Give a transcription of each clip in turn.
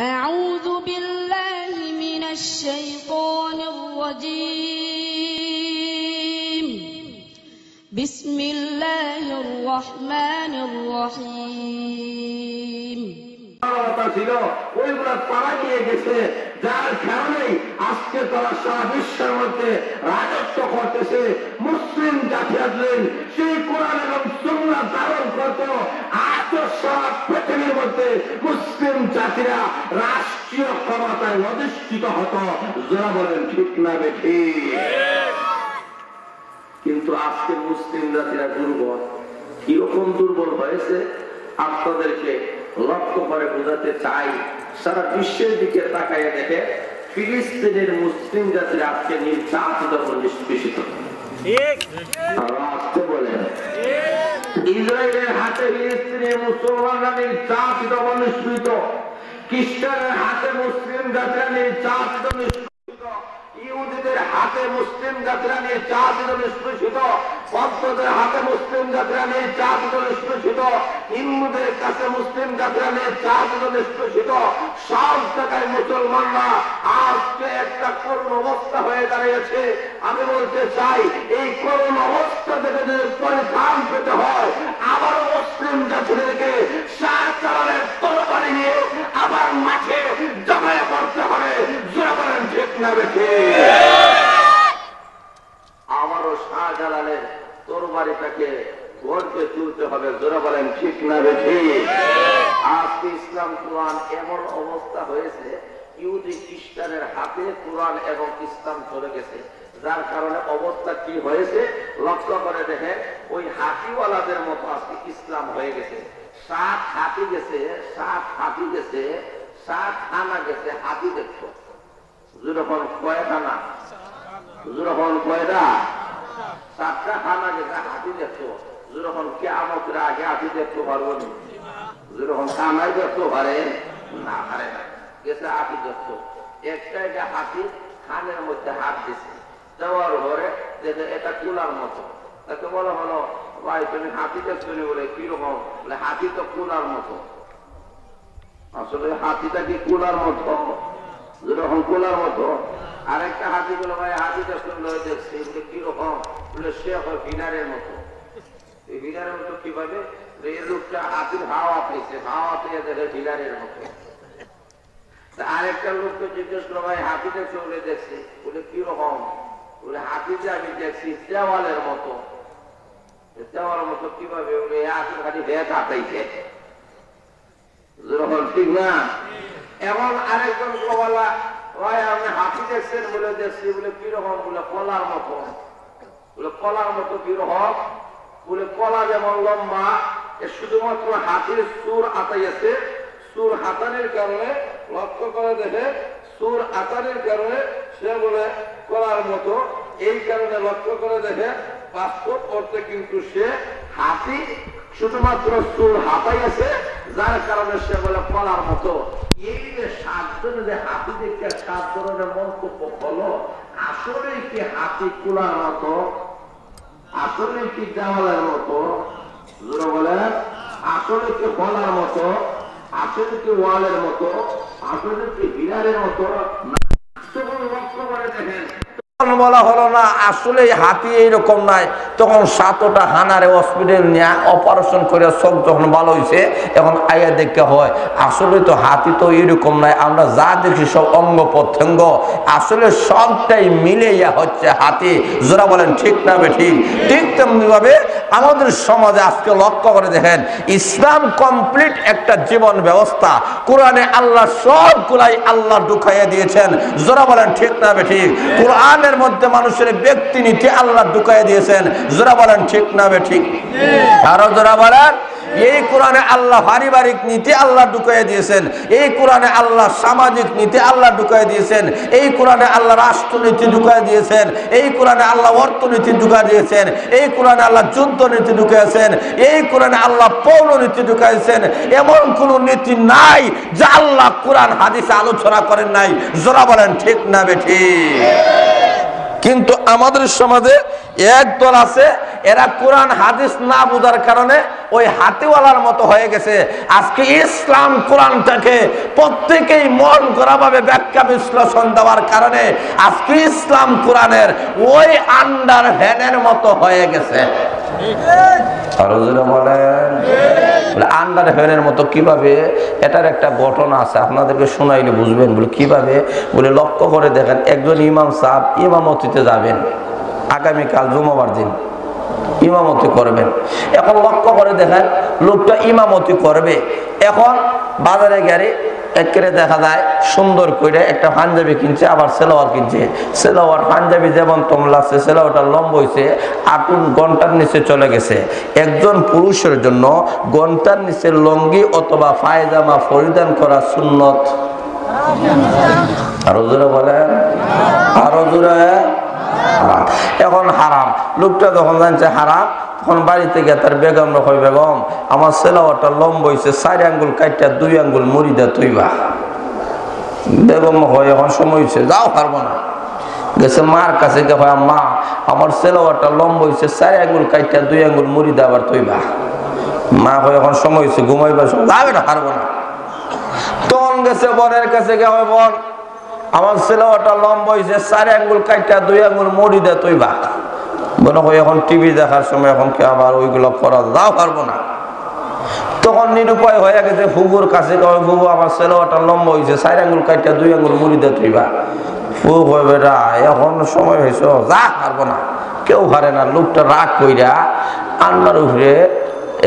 أعوذ بالله من الشيطان الرجيم بسم الله الرحمن الرحيم কথা ছিল ওইগুলো তারা নিয়ে গেছে যার কারণেই আজকে তারা সারা বিশ্বের মধ্যে রাজত্ব করতেছে মুসলিম জাতি আসলেন সেই কোরআন এবং সুন্না ধারণ করত আজ সারা পৃথিবীর মধ্যে মুসলিম জাতিরা রাষ্ট্রীয় ক্ষমতায় অধিষ্ঠিত হতো। যারা বলেন ঠিক না বেঠি। কিন্তু আজকে মুসলিম জাতিরা দুর্বল। কীরকম দুর্বল হয়েছে? আপনাদেরকে লক্ষ্য করে বোঝাতে চাই সারা বিশ্বের দিকে তাকাইয়া দেখে ফিলিস্তিনের মুসলিম জাতির আজকে নির্যাতিত নিষ্পেষিত। বলেন ইসরায়েলের হাতে ফিলিস্তিনের মুসলমানরা নির্যাতিত ও নিষ্পেষিত খ্রিস্টানের হাতে মুসলিম জাতিরা নির্যাতিত ও ইহুদিদের হাতে মুসলিম জাতিরা নির্যাতিত নিষ্পেষিত বৌদ্ধদের হাতে মুসলিম জাতিরা নির্যাতিত নিষ্পেষিত হিন্দুদের কাছে মুসলিম জাতিরা নির্যাতিত নিষ্পেষিত সব জায়গায় মুসলমানরা আজকে একটা করুণ অবস্থা হয়ে দাঁড়িয়েছে। আমি বলতে চাই, এই করুণ অবস্থা থেকে যদি পরিত্রাণ পেতে হয় আবারও মুসলিম জাতিদেরকে চালানের তরবারি নিয়ে আবার মাঠে জমায়ে পড়তে হবে। জোরা করেন ঠিক না বেঠে আবারও শাহজালালের তরবারিটাকে গড়তে তুলতে হবে, জোরা বলেন, ঠিক না বেঠে আজকে ইসলাম কোরআন এমন অবস্থা হয়েছে, ইহুদি খ্রিস্টানের হাতে কোরআন এবং ইসলাম চলে গেছে। যার কারণে অবস্থা কি হয়েছে? লক্ষ্য করে দেখে ওই হাতিওয়ালাদের মতো আজকে ইসলাম হয়ে গেছে। সাত হাতি গেছে, সাত হাতি গেছে, সাত খানা গেছে, হাতি দেখছ যখন কয়খানা? যখন কয়টা সাতটা খানা গেছে হাতি দেখছ যখন কে আমাদের আগে হাতি দেখতে পারব না যখন কামাই দেখতে পারে? না পারে না। গেছে হাতি দেখছ একটা হাতি খানের মধ্যে হাত দিছে। দেওয়ার পরে দেখে এটা কুলার মতো। তাকে বলা হলো, ভাই, তুমি হাতি দেখছ নি বলে কীরকম বলে, হাতি তো কুলার মতো। আসলে হাতিটা কি কুলার মতো? যেরকম কুলার মতো আরেকটা হাতি গুলো ভাই, হাতিটা শুনলে দেখছি, বলে, কীরকম? বলে, সে হয় ভিনারের মতো। এই ভিনারের মতো কীভাবে এই রূপটা হাতির হাওয়া পেয়েছে, হাওয়া পেয়ে দেখে ভিনারের মতো। আরেকটা লোককে জিজ্ঞেস করো ভাই, হাতিটা চলে দেখছি। বলে, কীরকম? বলে হাতিতে আমি দেখছি, দেওয়ালের মতো। দেওয়ালের মতো কীভাবে বলে হাতি খালি ভেদ হাতাইছে ঠিক না এখন আরেকজন বলা ভাই আপনি হাতি দেখছেন বলে দেখছি, বলে কীরকম বলে, কলার মতো। বলে, কলার মতো কীরকম বলে, কলা যেমন লম্বা, এ শুধুমাত্র হাতির সুর আতাইছে সুর হাতানের কারণে, লক্ষ্য করে দেখে, সুর আতানের কারণে সে বলে, কলার মতো। এই কারণে লক্ষ্য করে দেখে, বাস্তব অর্থে কিন্তু সে হাতি শুধুমাত্র সুর হাতাইছে যার কারণে সে বলে, কলার মতো। এই যে সাতজন যে হাতি দেখে সাত ধরনের মন্তব্য হলো আসলে কি হাতি কুলার মতো? আসলে কি জামালের মতো? বলেন আসলে কি বলার মতো? আসলে কি ওয়ালের মতো? আসলে কি বিড়ালের মতো? দেখেন। বলা হলো না আসলে হাতি এইরকম নাই তখন সাতটা হানারে হসপিটাল নিয়ে অপারেশন করে যখন ভালো হয়েছে এখন আইয়া দেখতে হয়, আসলে তো হাতি তো নাই আমরা যা দেখি সব অঙ্গ প্রত্যঙ্গ। আসলে সবটাই মিলে ইয়া হচ্ছে হাতি। যারা বলেন, ঠিক না ঠিক। ঠিক তেমনি ভাবে আমাদের সমাজে আজকে লক্ষ্য করে দেখেন, ইসলাম কমপ্লিট একটা জীবন ব্যবস্থা। কোরআনে আল্লাহ সবগুলাই আল্লাহ ঢুকাইয়া দিয়েছেন। যারা বলেন, ঠিক না ঠিক। কোরআনের মধ্যে মানুষের ব্যক্তি নীতি আল্লাহ ঢুকাইয়া দিয়েছেন। যারা বলেন, ঠিক না বে, ঠিক। আরও যারা বলেন, এই কোরআনে আল্লাহ পারিবারিক নীতি আল্লাহ ঢুকাইয়া দিয়েছেন। এই কোরআনে আল্লাহ সামাজিক নীতি আল্লাহ ঢুকাই দিয়েছেন। এই কোরআনে আল্লাহ রাষ্ট্রনীতি ঢুকাই দিয়েছেন। এই কোরআনে আল্লাহ অর্থনীতি ঢুকাই দিয়েছেন। এই কোরআনে আল্লাহ যুদ্ধ নীতি ঢুকাইছেন এই কোরআনে আল্লাহ পৌর নীতি ঢুকাইছেন এমন কোন নীতি নাই যা আল্লাহ কোরআন হাদিসে আলোচনা করেন নাই। জোরা বলেন, ঠিক না বেঠি কিন্তু আমাদের সমাজে এক দল আছে, এরা কোরআন, হাদিস না বুঝার কারণে ওই হাতিওয়ালার মতো হয়ে গেছে। আজকে ইসলাম কোরআনটাকে প্রত্যেকেই মন করা ভাবে ব্যাখ্যা বিশ্লেষণ দেওয়ার কারণে আজকে ইসলাম কোরআনের ওই আন্ডার ভ্যানের মতো হয়ে গেছে। আন্ডার ভ্যানের মতো কীভাবে? এটার একটা আছে, আপনাদেরকে শোনাইলে বুঝবেন, বলে কীভাবে? বলে লক্ষ্য করে দেখেন, একজন ইমাম সাহেব ইমামতিতে যাবেন। আগামীকাল জুমাবার দিন। ইমামতি করবেন এখন লক্ষ্য করে দেখেন, লোকটা ইমামতি করবে। এখন বাজারে গেলে একেরে দেখা যায় সুন্দর করে একটা পাঞ্জাবি কিনছে, আবার সেলোয়ার কিনছে। সেলোয়ার পাঞ্জাবি যেমন লাগছে, সেলোয়ারটা লম্ব হয়েছে আটুন ঘণ্টার নিচে চলে গেছে। একজন পুরুষের জন্য ঘণ্টার নিচে লঙ্গি অথবা পায়জামা পরিধান করা সুন্নত। আরও জোরে বলেন। আরও জোরে। হারাম। এখন হারাম। লোকটা যখন জানছে হারাম, তখন বাড়ি থেকে তার বেগম রকম বেগম, আমার সেলাওয়াটা লম্ব হয়েছে চার আঙ্গুল কাইটা, দুই আঙ্গুল মুড়ি দে তুইবা। বেগম হয় এখন সময় হয়েছে যাও পারব না। গেছে মার কাছে গে হয় মা আমার সেলাওয়াটা লম্ব হয়েছে চার আঙ্গুল কাইটা, দুই আঙ্গুল মুড়ি দে আবার তুইবা। মা হয় এখন সময় হয়েছে ঘুমাইবা যাবে না পারব না। তখন গেছে বনের কাছে গে হয় বন আমার ছেলেটা লম্বা হয়েছে চার আঙ্গুল কাইটা, দুই আঙ্গুল মরি দে, তুই বা মনে হয় এখন টিভি দেখার সময় এখন কে আবার ওইগুলো করা দাও পারব না। তখন নিরুপায় হয়ে গেছে, ফুগুর কাছে কবে ফুবু আমার ছেলেটা লম্বা হয়েছে চার আঙ্গুল কাইটা, দুই আঙ্গুল মরি দে, তুই বা ফু কই বেটা এখন সময় হয়েছে, যা পারব না। কেউ পারে না, লোকটা রাগ কইরা আন্নার উপরে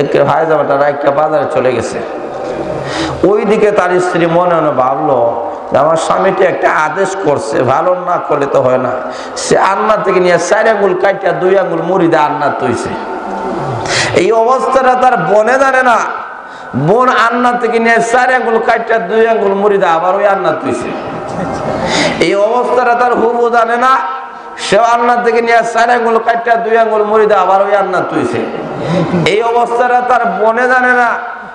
একে ভাই জামাটা রাগটা বাজারে চলে গেছে। ওইদিকে তার স্ত্রী মনে মনে ভাবলো আমার স্বামীটি একটা আদেশ করছে, ভালো না করলে তো হয় না। সে আন্না থেকে নিয়ে চার আঙুল কাটিয়া দুই আঙুল মুড়ি দিয়ে আন্না তুইছে এই অবস্থাটা তার বনে জানে না। বোন আন্না থেকে নিয়ে চার আঙ্গুল কাটিয়া দুই আঙ্গুল মুড়ি দিয়ে আবার ওই আন্না তুইছে এই অবস্থাটা তার হুবু জানে না। সে আন্না থেকে নিয়ে চার আঙ্গুল কাটিয়া দুই আঙ্গুল মুড়ি দিয়ে আবার ওই আন্না তুইছে এই অবস্থাটা তার বনে জানে না।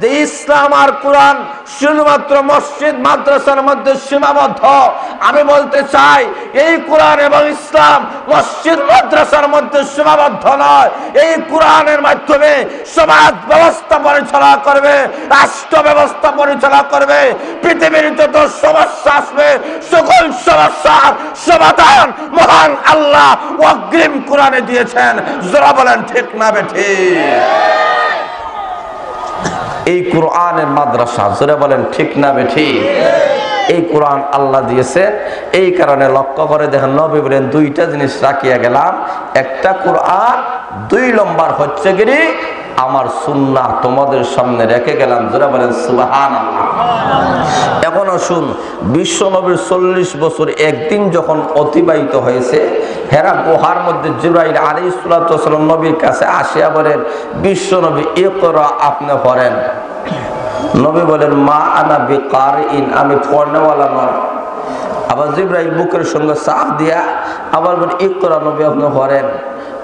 যে ইসলাম আর কোরআন শুধুমাত্র মসজিদ, মাদ্রাসার মধ্যে সীমাবদ্ধ। আমি বলতে চাই, এই কোরআন এবং ইসলাম মসজিদ, মাদ্রাসার মধ্যে সীমাবদ্ধ নয়। এই কোরআনের মাধ্যমে সমাজ ব্যবস্থা পরিচালনা করবে, রাষ্ট্র ব্যবস্থা পরিচালনা করবে, পৃথিবীর যত সমস্যা আসবে, সকল সমস্যার সমাধান মহান আল্লাহ অগ্রিম কোরআনে দিয়েছেন। যারা বলেন, ঠিক না বেঠি এই কোরআনের মাদ্রাসা, জোরে বলেন, ঠিক না বেঠি এই কোরআন আল্লাহ দিয়েছেন এই কারণে লক্ষ্য করে দেখেন, নবী বলেন, দুইটা জিনিস রাখিয়া গেলাম। একটা কোরআন, দুই লম্বার হচ্ছে গিরি আমার সুন্না তোমাদের সামনে রেখে গেলাম। যারা বলেন সুবাহান এখনও শুন, বিশ্ব নবীর চল্লিশ বছর একদিন যখন অতিবাহিত হয়েছে, হেরা গুহার মধ্যে জিব্রাইল আলী সালাম নবীর কাছে আসিয়া বলেন, বিশ্ব নবী এ করা আপনি পড়েন। নবী বলেন, মা আনা বেকার ইন আমি পড়নেওয়ালা নয়। আবার জিব্রাইল বুকের সঙ্গে চাপ দিয়া আবার বলেন এ করা নবী, আপনি পড়েন।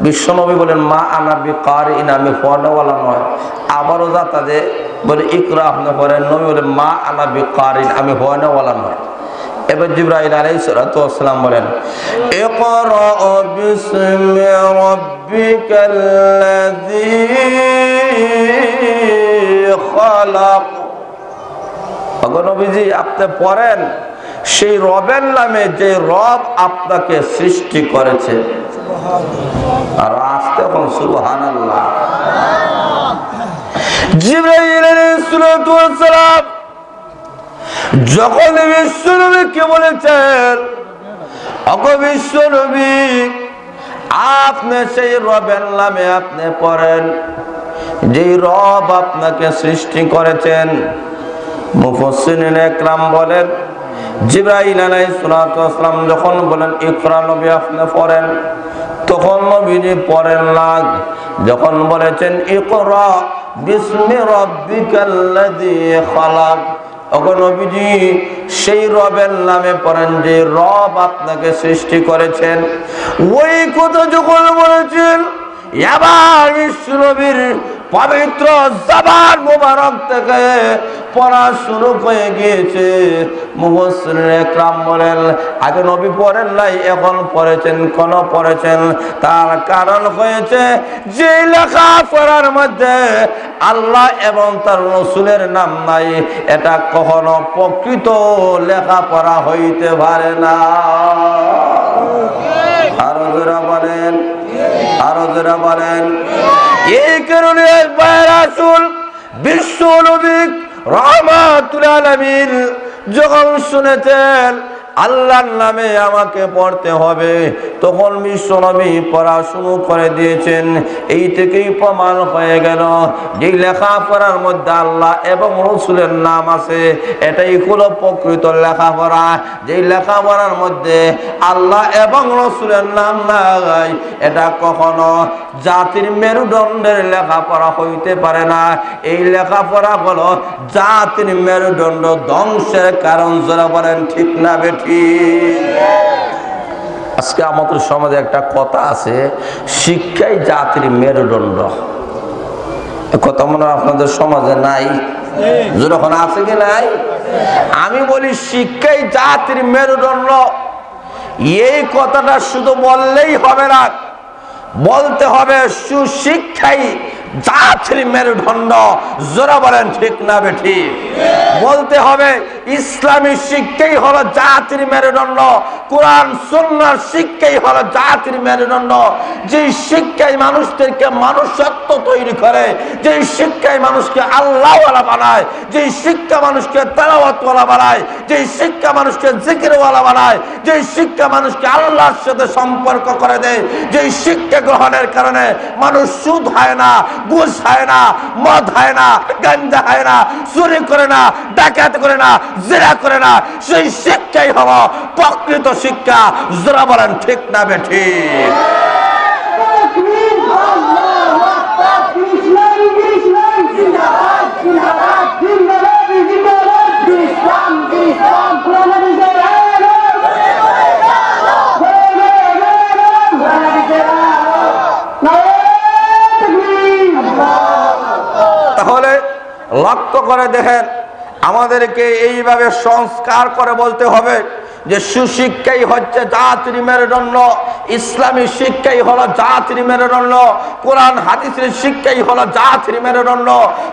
বিশ্বনবী বলেন, মা আনা বেকার ইন আমি পড়নেওয়ালা নয়। আবারও যা তাদের বলে, ইকরা আপনি পড়েন নবী বলেন, মা আনা বেকার ইন আমি পড়নেওয়ালা নয়। এবার বলেন, ইকরা বিসমি রাব্বিকাল্লাযী খালাক। নবীজি, আপনি পড়েন সেই রবের নামে যে রব আপনাকে সৃষ্টি করেছে। আর আসতে এখন সুবহান আল্লাহ যখন বিশ্বনবীকে বলেছেন, অগ বিশ্বনবী আপনি সেই রবের নামে আপনি পড়েন যে রব আপনাকে সৃষ্টি করেছেন। মুফসিন একরাম বলেন জিব্রাইল আলাইসালাম যখন বলেন, ইকরা নবী, আপনি পড়েন। তখন নবীজি পড়েন লাগ। যখন বলেছেন, ইকরা বিস্মি রব্বিকাল্লাযী খালাক। নবীজি সেই রবের নামে পড়েন, যে রব আপনাকে সৃষ্টি করেছেন। ওই কথা যখন বলেছেন এবার বিশ্ব নবীর পবিত্র জবান মোবারক থেকে পড়া শুরু হয়ে গিয়েছে। মুহসিন একরাম বলেন, আগে নবী পড়েন নাই, এখন পড়েছেন কোন পড়েছেন। তার কারণ হয়েছে, যে লেখা পড়ার মধ্যে আল্লাহ এবং তার রসুলের নাম নাই, এটা কখনো প্রকৃত লেখাপড়া হইতে পারে না। আরও আরও যারা বলেন এই কারণে আসুন বিশ্ব নবী রহমাতুল আলমীর যখন শুনেছেন আল্লাহর নামে আমাকে পড়তে হবে। তখন বিশ্বনবী পড়াশুনো করে দিয়েছেন। এই থেকেই প্রমাণ হয়ে গেল যে লেখাপড়ার মধ্যে আল্লাহ এবং রসুলের নাম আছে। এটাই হলো প্রকৃত লেখাপড়া। যে লেখাপড়ার মধ্যে আল্লাহ এবং রসুলের নাম নাই, এটা কখনো জাতির মেরুদণ্ডের লেখাপড়া হইতে পারে না। এই লেখাপড়া হলো জাতির মেরুদণ্ড ধ্বংসের কারণ, যারা বলেন ঠিক না বেঠি আজকে আমাদের সমাজে একটা কথা আছে, শিক্ষাই জাতির মেরুদণ্ড। কথা মনে আপনাদের সমাজে নাই। যখন আছে কি নাই? আমি বলি, শিক্ষাই জাতির মেরুদণ্ড। এই কথাটা শুধু বললেই হবে না, বলতে হবে সুশিক্ষাই জাতির মেরুদণ্ড, জোরা বলেন ঠিক না বেঠি বলতে হবে, ইসলামী শিক্ষাই হলো জাতির মেরুদণ্ড, কোরআন, সুন্নার শিক্ষাই হলো জাতির মেরুদণ্ড। যে শিক্ষায় মানুষদেরকে মানুষত্ব তৈরি করে যে শিক্ষায় মানুষকে আল্লাহওয়ালা বানায় যে শিক্ষা মানুষকে তেলাওয়াতওয়ালা বানায় যে শিক্ষা মানুষকে জিকিরওয়ালা বানায় যে শিক্ষা মানুষকে আল্লাহর সাথে সম্পর্ক করে দেয় যে শিক্ষা গ্রহণের কারণে মানুষ সুদ হয় না ঘুষ হয় না, মদ হয় না, গাঞ্জা হয় না, চুরি করে না, ডাকাত করে না, জেরা করে না, সেই শিক্ষাই হলো প্রকৃত শিক্ষা। জোরা বলেন, ঠিক না বেঠিক তাহলে লক্ষ্য করে দেখেন, আমাদেরকে এইভাবে সংস্কার করে বলতে হবে যে সুশিক্ষাই হচ্ছে জাতির মেরুদণ্ড, ইসলামী শিক্ষাই হলো জাতির মেরুদণ্ড, কোরআন হাদিসের শিক্ষাই হলো জাতির মেরুদণ্ড,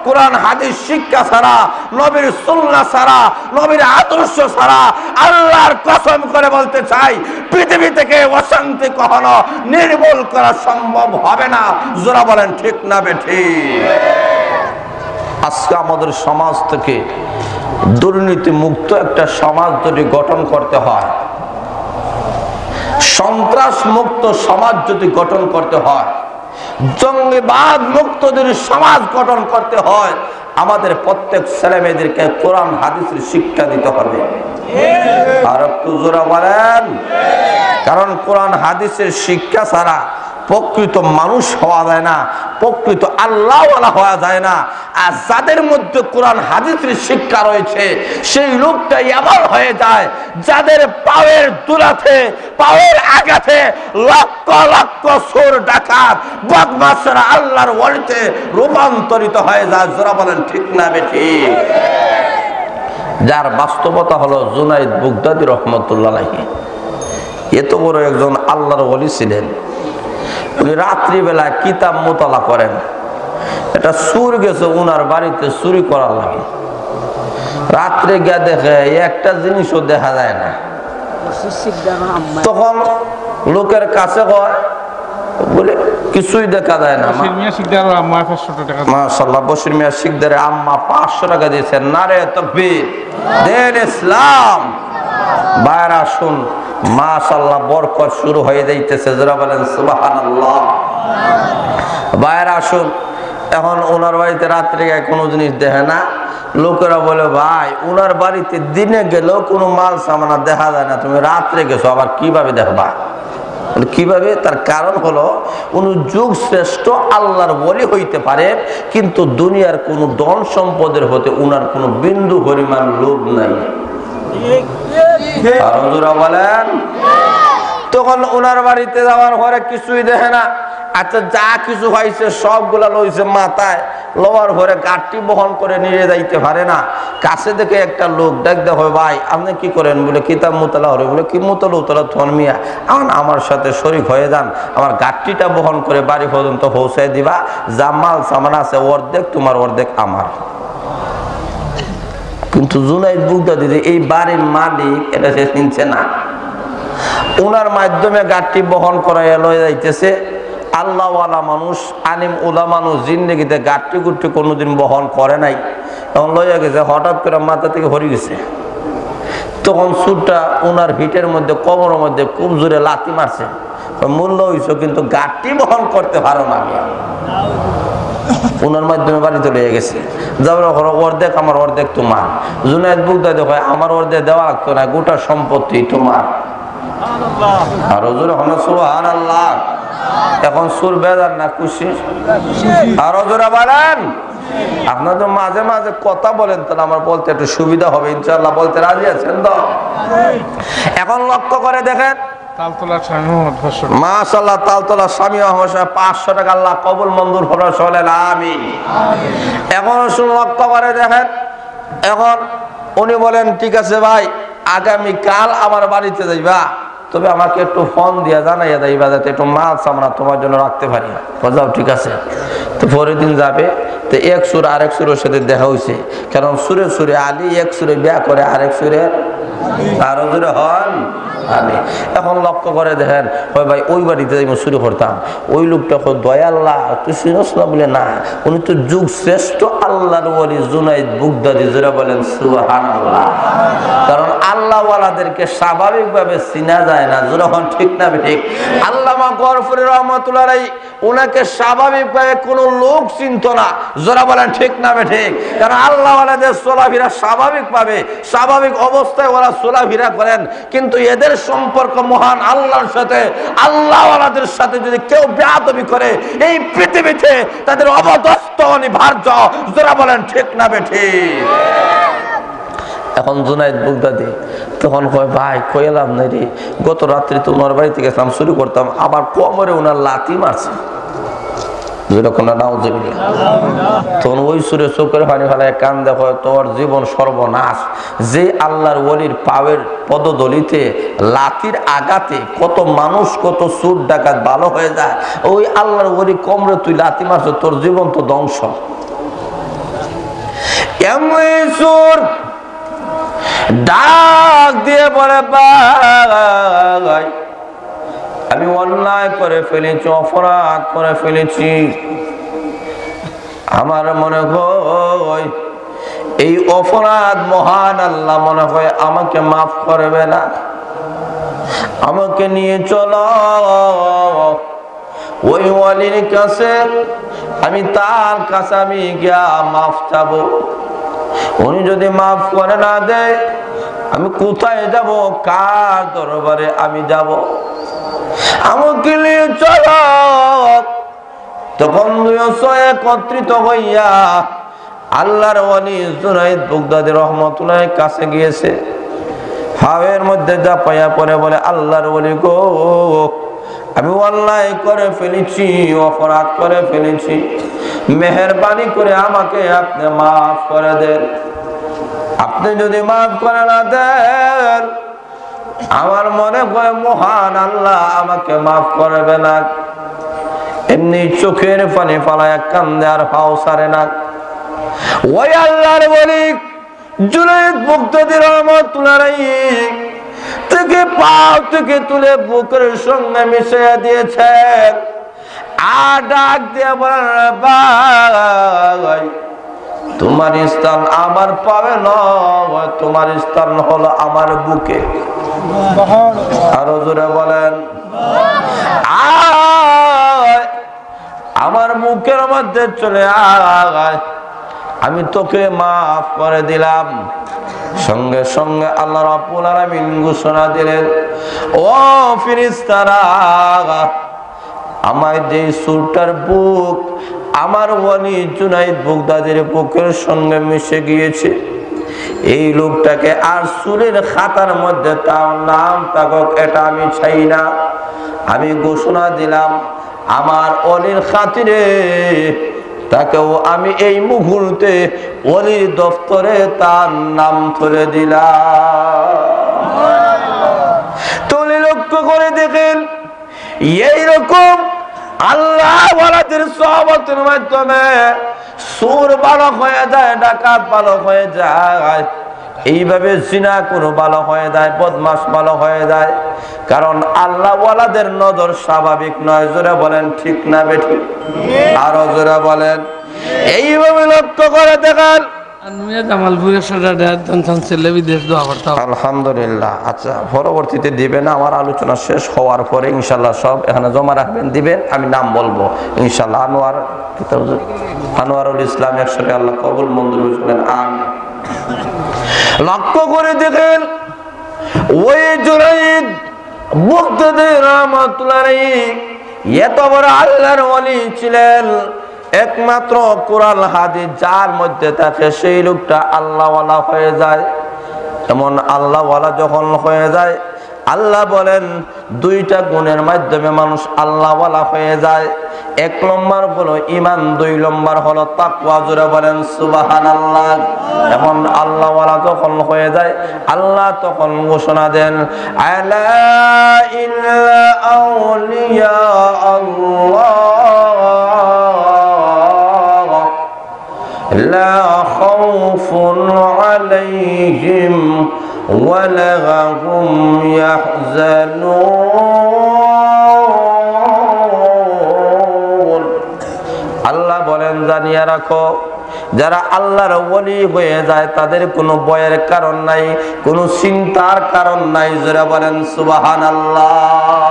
কোরআন হাদিস শিক্ষা ছাড়া, নবীর সুন্না ছাড়া, নবীর আদর্শ ছাড়া আল্লাহর কসম করে বলতে চাই, পৃথিবী থেকে অশান্তি কখনো নির্মূল করা সম্ভব হবে না। জোরা বলেন, ঠিক না বেঠি আজকে আমাদের সমাজ থেকে দুর্নীতি মুক্ত একটা সমাজ যদি গঠন করতে হয় সন্ত্রাস মুক্ত সমাজ যদি গঠন করতে হয় জঙ্গিবাদ মুক্ত যদি সমাজ গঠন করতে হয়, আমাদের প্রত্যেক ছেলে মেয়েদেরকে কোরআন, হাদিসের শিক্ষা দিতে হবে। আর একটু জোরা বলেন। কারণ কোরআন, হাদিসের শিক্ষা ছাড়া প্রকৃত মানুষ হওয়া যায় না, প্রকৃত আল্লাহওয়ালা হওয়া যায় না। আর যাদের মধ্যে কোরআন হাদিসের শিক্ষা রয়েছে, সেই লোকটা এমন হয়ে যায়, যাদের পাওয়ের দুলাতে পাওয়ের আঘাতে লক্ষ লক্ষ সোর ডাকাত বদমাসরা আল্লাহর ওয়ালিতে রূপান্তরিত হয়ে যায়। যারা বলেন, ঠিক না বেঠি। যার বাস্তবতা হলো জুনাইদ বুগদাদি রহমতুল্লাহ এত বড় একজন আল্লাহর ওলি ছিলেন। উনি রাত্রিবেলায় কিতাব মোতলা করেন। এটা সুর গেছে উনার বাড়িতে চুরি করার লাগে। রাত্রে গিয়া দেখে একটা জিনিসও দেখা যায় না। তখন লোকের কাছে কয় বলে কিছুই দেখা যায় না। শিকদার মাশাল্লাহ বসির মিয়া শিখদের আম্মা পাঁচশো টাকা দিয়েছেন। নারে তকবীর। দেন ইসলাম। বাইরা শুন মাশাল্লাহ বরকত শুরু হয়ে যাইতেছে, যারা বলেন, সুবহানাল্লাহ। বাইরা শুন এখন ওনার বাড়িতে রাত্রে কোনো জিনিস দেখে না। লোকেরা বলে, ভাই ওনার বাড়িতে দিনে গেলেও কোনো মাল সামানা দেখা যায় না। তুমি রাত্রে গেছো, আবার কীভাবে দেখবা? কীভাবে? তার কারণ হলো, উনি যুগ শ্রেষ্ঠ, আল্লাহর বলি হইতে পারে, কিন্তু দুনিয়ার কোনো ধন সম্পদের হতে উনার কোনো বিন্দু পরিমাণ লোভ নাই। আর হুজুরা বলেন, তখন ওনার বাড়িতে যাওয়ার পরে কিছুই দেখে না। আচ্ছা যা কিছু হয়েছে, সবগুলা লইছে মাথায়। লওয়ার পরে গাঠটি বহন করে নিয়ে যাইতে পারে না। কাছে থেকে একটা লোক ডাক দেখো ভাই, আপনি কি করেন বলে, কিতাব মোতলা হরে বলে, কি মোতলা উতলা থনমিয়া এখন আমার সাথে শরিক হয়ে যান, আমার গাঠটিটা বহন করে বাড়ি পর্যন্ত পৌঁছায় দিবা। যা মাল সামান আছে, অর্ধেক তোমার, অর্ধেক আমার। কিন্তু জুনাইদ বুগদা দিদি এই বাড়ির মালিক এটা সে চিনছে না। ওনার মাধ্যমে গাড়টি বহন করাইয়া লয়ে যাইতেছে। আল্লাহওয়ালা মানুষ, আলিম উলা মানুষ জিন্দগিতে গাড়টি গুট্টি কোনোদিন বহন করে নাই। তখন লইয়া গেছে, হঠাৎ করে মাথা থেকে হরি গেছে। তখন সুরটা ওনার হিটের মধ্যে কোমরের মধ্যে খুব জোরে লাথি মারছে। মূল্য হইছো, কিন্তু গাড়টি বহন করতে পারো না ওনার মাধ্যমে বাড়িতে লইয়া গেছে। যাবার অর্ধেক আমার অর্ধেক তোমার। জুনায়দ বুকদা দেখো আমার অর্ধেক দেওয়া লাগতো না গোটা সম্পত্তি তোমার। আর আল্লাহ এখন সুর না খুশি? আর মাঝে মাঝে কথা বলেন তাহলে আমার বলতে একটু সুবিধা হবে ইনশাল্লাহ বলতে রাজি আছেন তো? এখন লক্ষ্য করে দেখেন মাশাল্লাহ তালতলা স্বামী পাঁচশো টাকা আল্লাহ কবুল মঞ্জুর ফরস হলেন আমি এখন শুন লক্ষ্য করে দেখেন। এখন উনি বলেন ঠিক আছে ভাই আগামী কাল আমার বাড়িতে যাইবা। তবে আমাকে একটু ফোন দিয়া জানাইয়া যাইবা যাতে একটু মাছ আমরা তোমার জন্য রাখতে পারি। যাও ঠিক আছে। তো পরের দিন যাবে। তো এক সুর আরেক সুরের সাথে দেখা হয়েছে কারণ সুরে সুরে আলী এক সুরে বিয়া করে আরেক সুরে জোরে হন। আমি এখন লক্ষ্য করে দেখেন হয় ভাই ওই বাড়িতে আমি শুরু করতাম। ওই লোকটা কয়, দয়াল্লাহ তুই চিনস না বলে না উনি তো যুগ শ্রেষ্ঠ আল্লাহর বলি জুনাইদ বুগদাদি জোরা বলেন সুবাহান আল্লাহ কারণ আল্লাহওয়ালাদেরকে স্বাভাবিকভাবে চিনা যায় না। যখন ঠিক না ঠিক আল্লামা গরফুরি রহমতুল্লাহ ওনাকে স্বাভাবিকভাবে কোনো লোক চিনত না। যারা বলেন, ঠিক না ঠিক কারণ আল্লাহওয়ালাদের চলাফেরা স্বাভাবিকভাবে, স্বাভাবিক অবস্থায় ওরা চলাফেরা করেন। কিন্তু এদের সম্পর্ক মহান আল্লাহর সাথে, আল্লাহওয়ালাদের সাথে যদি কেউ বেয়াদবি করে, এই পৃথিবীতে তাদের অবদস্ত অনিবার্য। যারা বলেন, ঠিক না ঠিক এখন জুনাইদ বুগদাদি তখন কয়, ভাই কইলাম না রে? গত রাত্রি তো ওনার বাড়িতে গেছিলাম শুরু করতাম, আবার কোমরে ওনার লাথি মারছে। তখন ওই সুরে চোখের পানি ফেলায় কান দেখো তোর জীবন সর্বনাশ। যে আল্লাহর ওলির পাওয়ের পদদলিতে লাতির আঘাতে কত মানুষ, কত সুর ডাকাত ভালো হয়ে যায়, ওই আল্লাহর ওলি কমরে তুই লাথি মারছ, তোর জীবন তো ধ্বংস। এমন সুর ডাক দিয়ে বলে আমি অন্যায় করে ফেলেছি, অপরাধ করে ফেলেছি। আমার মনে হয়, এই অপরাধ মহান আল্লাহ মনে হয় আমাকে মাফ করবে না। আমাকে নিয়ে চলো। ওই ওয়ালির কাছে, আমি তার কাছে আমি গিয়া মাফ চাবো। উনি যদি মাফ করে না দেয়, আমি কোথায় যাব? কার দরবারে আমি যাব? আমাকে নিয়ে চলো। তখন একত্রিত হইয়া আল্লাহর ওয়ালি জুনাইদ বুগদাদি রহমতুল্লাহ কাছে গিয়েছে। হাওয়ের মধ্যে যা পাইয়া পরে বলে, আল্লাহর ওয়ালি গো আমি অন্যায় করে ফেলেছি, অপরাধ করে ফেলেছি। মেহরবানি করে আমাকে আপনি মাফ করে দেন। আপনি যদি মাফ করে না দেন, আমার মনে হয় মহান আল্লাহ আমাকে মাফ করবে না। এমনি চোখের পানি ফালায় কান্দে আর পাও সারে না। ওই আল্লাহর বলি জুনাইদ মুক্তি রহমতুল্লাহ থেকে পাও থেকে তুলে বুকের সঙ্গে মিশিয়ে দিয়েছেন। আর ডাক বলেন তোমার স্থান আমার পাবে নয়, তোমার স্থান হলো আমার বুকে। আরও জোরে বলেন আমার মুখের মধ্যে চলে আয়, আমি তোকে মাফ করে দিলাম। সঙ্গে সঙ্গে আল্লাহ রাব্বুল আলামিন ঘোষণা দিলেন, ও ফিরিস্তারা আমার যে সুরটার বুক, আমার ওয়ানি জুনাইদ বুকদাদের বুকের সঙ্গে মিশে গিয়েছে, এই লোকটাকে আর সুরের খাতার মধ্যে তার নাম থাকুক এটা আমি চাই না। আমি ঘোষণা দিলাম, আমার অলির খাতিরে তাকেও আমি এই মুহূর্তে অলির দফতরে তার নাম ধরে দিলাম। তলি লক্ষ্য করে দেখেন, এইরকম আল্লাহ সহবতের মাধ্যমে সুর বালক হয়ে যায়, ডাকাত বালক হয়ে যায়। এইভাবে জিনা কোনো ভালো হয়ে যায় বদমাস ভালো হয়ে যায়। কারণ আল্লাহ ওয়ালাদের নজর স্বাভাবিক নয়। জোরে বলেন ঠিক না বেঠি? আরও জোরে বলেন। এইভাবে লক্ষ্য করে দেখেন। আলহামদুলিল্লাহ। আচ্ছা পরবর্তীতে দিবেন আমার আলোচনা শেষ হওয়ার পরে ইনশাল্লাহ সব এখানে জমা রাখবেন দিবেন আমি নাম বলব। ইনশাল্লাহ আনোয়ার? আনোয়ারুল ইসলাম একসাথে আল্লাহ কবুল আম লক্ষ্য করে দেখেন, ওই জুরাইদ মুক্তদের রহমতুল্লাহ এত বড় আল্লাহর ওলি ছিলেন, একমাত্র কোরআন হাদিস যার মধ্যে থাকে সেই লোকটা আল্লাহওয়ালা হয়ে যায়। এমন আল্লাহওয়ালা যখন হয়ে যায় আল্লাহ বলেন, দুইটা গুণের মাধ্যমে মানুষ আল্লাহওয়ালা হয়ে যায়। এক নম্বর হলো ইমান দুই নম্বর হলো তাকুয়া জুড়ে বলেন সুবাহান আল্লাহ এখন আল্লাহওয়ালা যখন হয়ে যায়, আল্লাহ তখন ঘোষণা দেন لا خوف عليهم ولا هم يحزنون আল্লাহ বলেন জানিয়ে রাখো যারা আল্লাহর ওলি হয়ে যায় তাদের কোনো বয়ের কারণ নাই কোনো চিন্তার কারণ নাই যারা বলেন সুবাহান আল্লাহ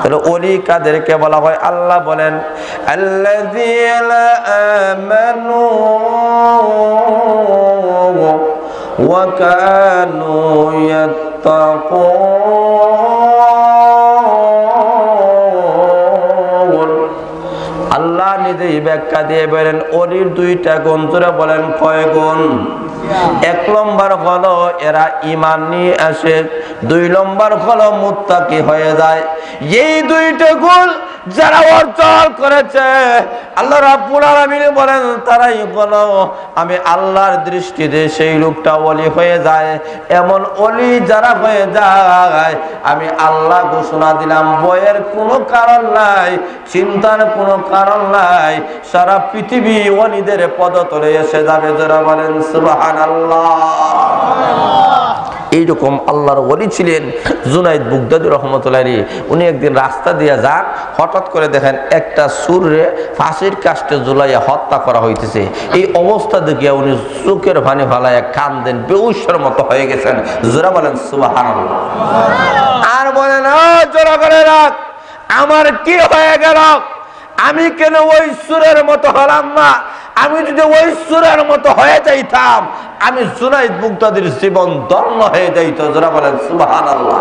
তাহলে অলি কাদেরকে বলা হয় আল্লাহ বলেন আল্লাযীনা কানু ইয়াত্তাকুন আল্লাহ নিজেই ব্যাখ্যা দিয়ে বলেন, অলির দুইটা গুণ বলেন এক নম্বর হলো, এরা ইমান নিয়ে আসে। দুই নম্বর হলো, মুত্তাকি হয়ে যায়। এই দুইটা গুণ যারা অর্জন করেছে, আল্লাহ বলেন, তারাই বলো, আমি আল্লাহর দৃষ্টিতে সেই লোকটা অলি হয়ে যায়। এমন অলি যারা হয়ে যায়, আমি আল্লাহ ঘোষণা দিলাম বয়ের কোনো কারণ নাই, চিন্তার কোনো কারণ নাই। সারা পৃথিবী অলিদের পদতলে এসে যাবে, যারা বলেন আল্লাহ এইরকম আল্লাহর ওলি ছিলেন জুনাইদ বুগদাদুর রহমতুল্লাহ উনি একদিন রাস্তা দিয়ে যান হঠাৎ করে দেখেন একটা সুরে ফাঁসির কাষ্টে জুলাইয়া হত্যা করা হইতেছে। এই অবস্থা দেখিয়া উনি চোখের ভানি ভালাইয়া কান্দেন বেউসের মতো হয়ে গেছেন। জোরা বলেন সুবাহান আর বলেন "ও, জোরা করে রাখ আমার কি হয়ে গেল? আমি কেন ওই সুরের মতো হলাম না? আমি যদি ওই সুরের মতো হয়ে যাইতাম আমি জুনাইদ মুক্তাদির জীবন ধন্য হয়ে যাইত যারা বলেন সুবাহান আল্লাহ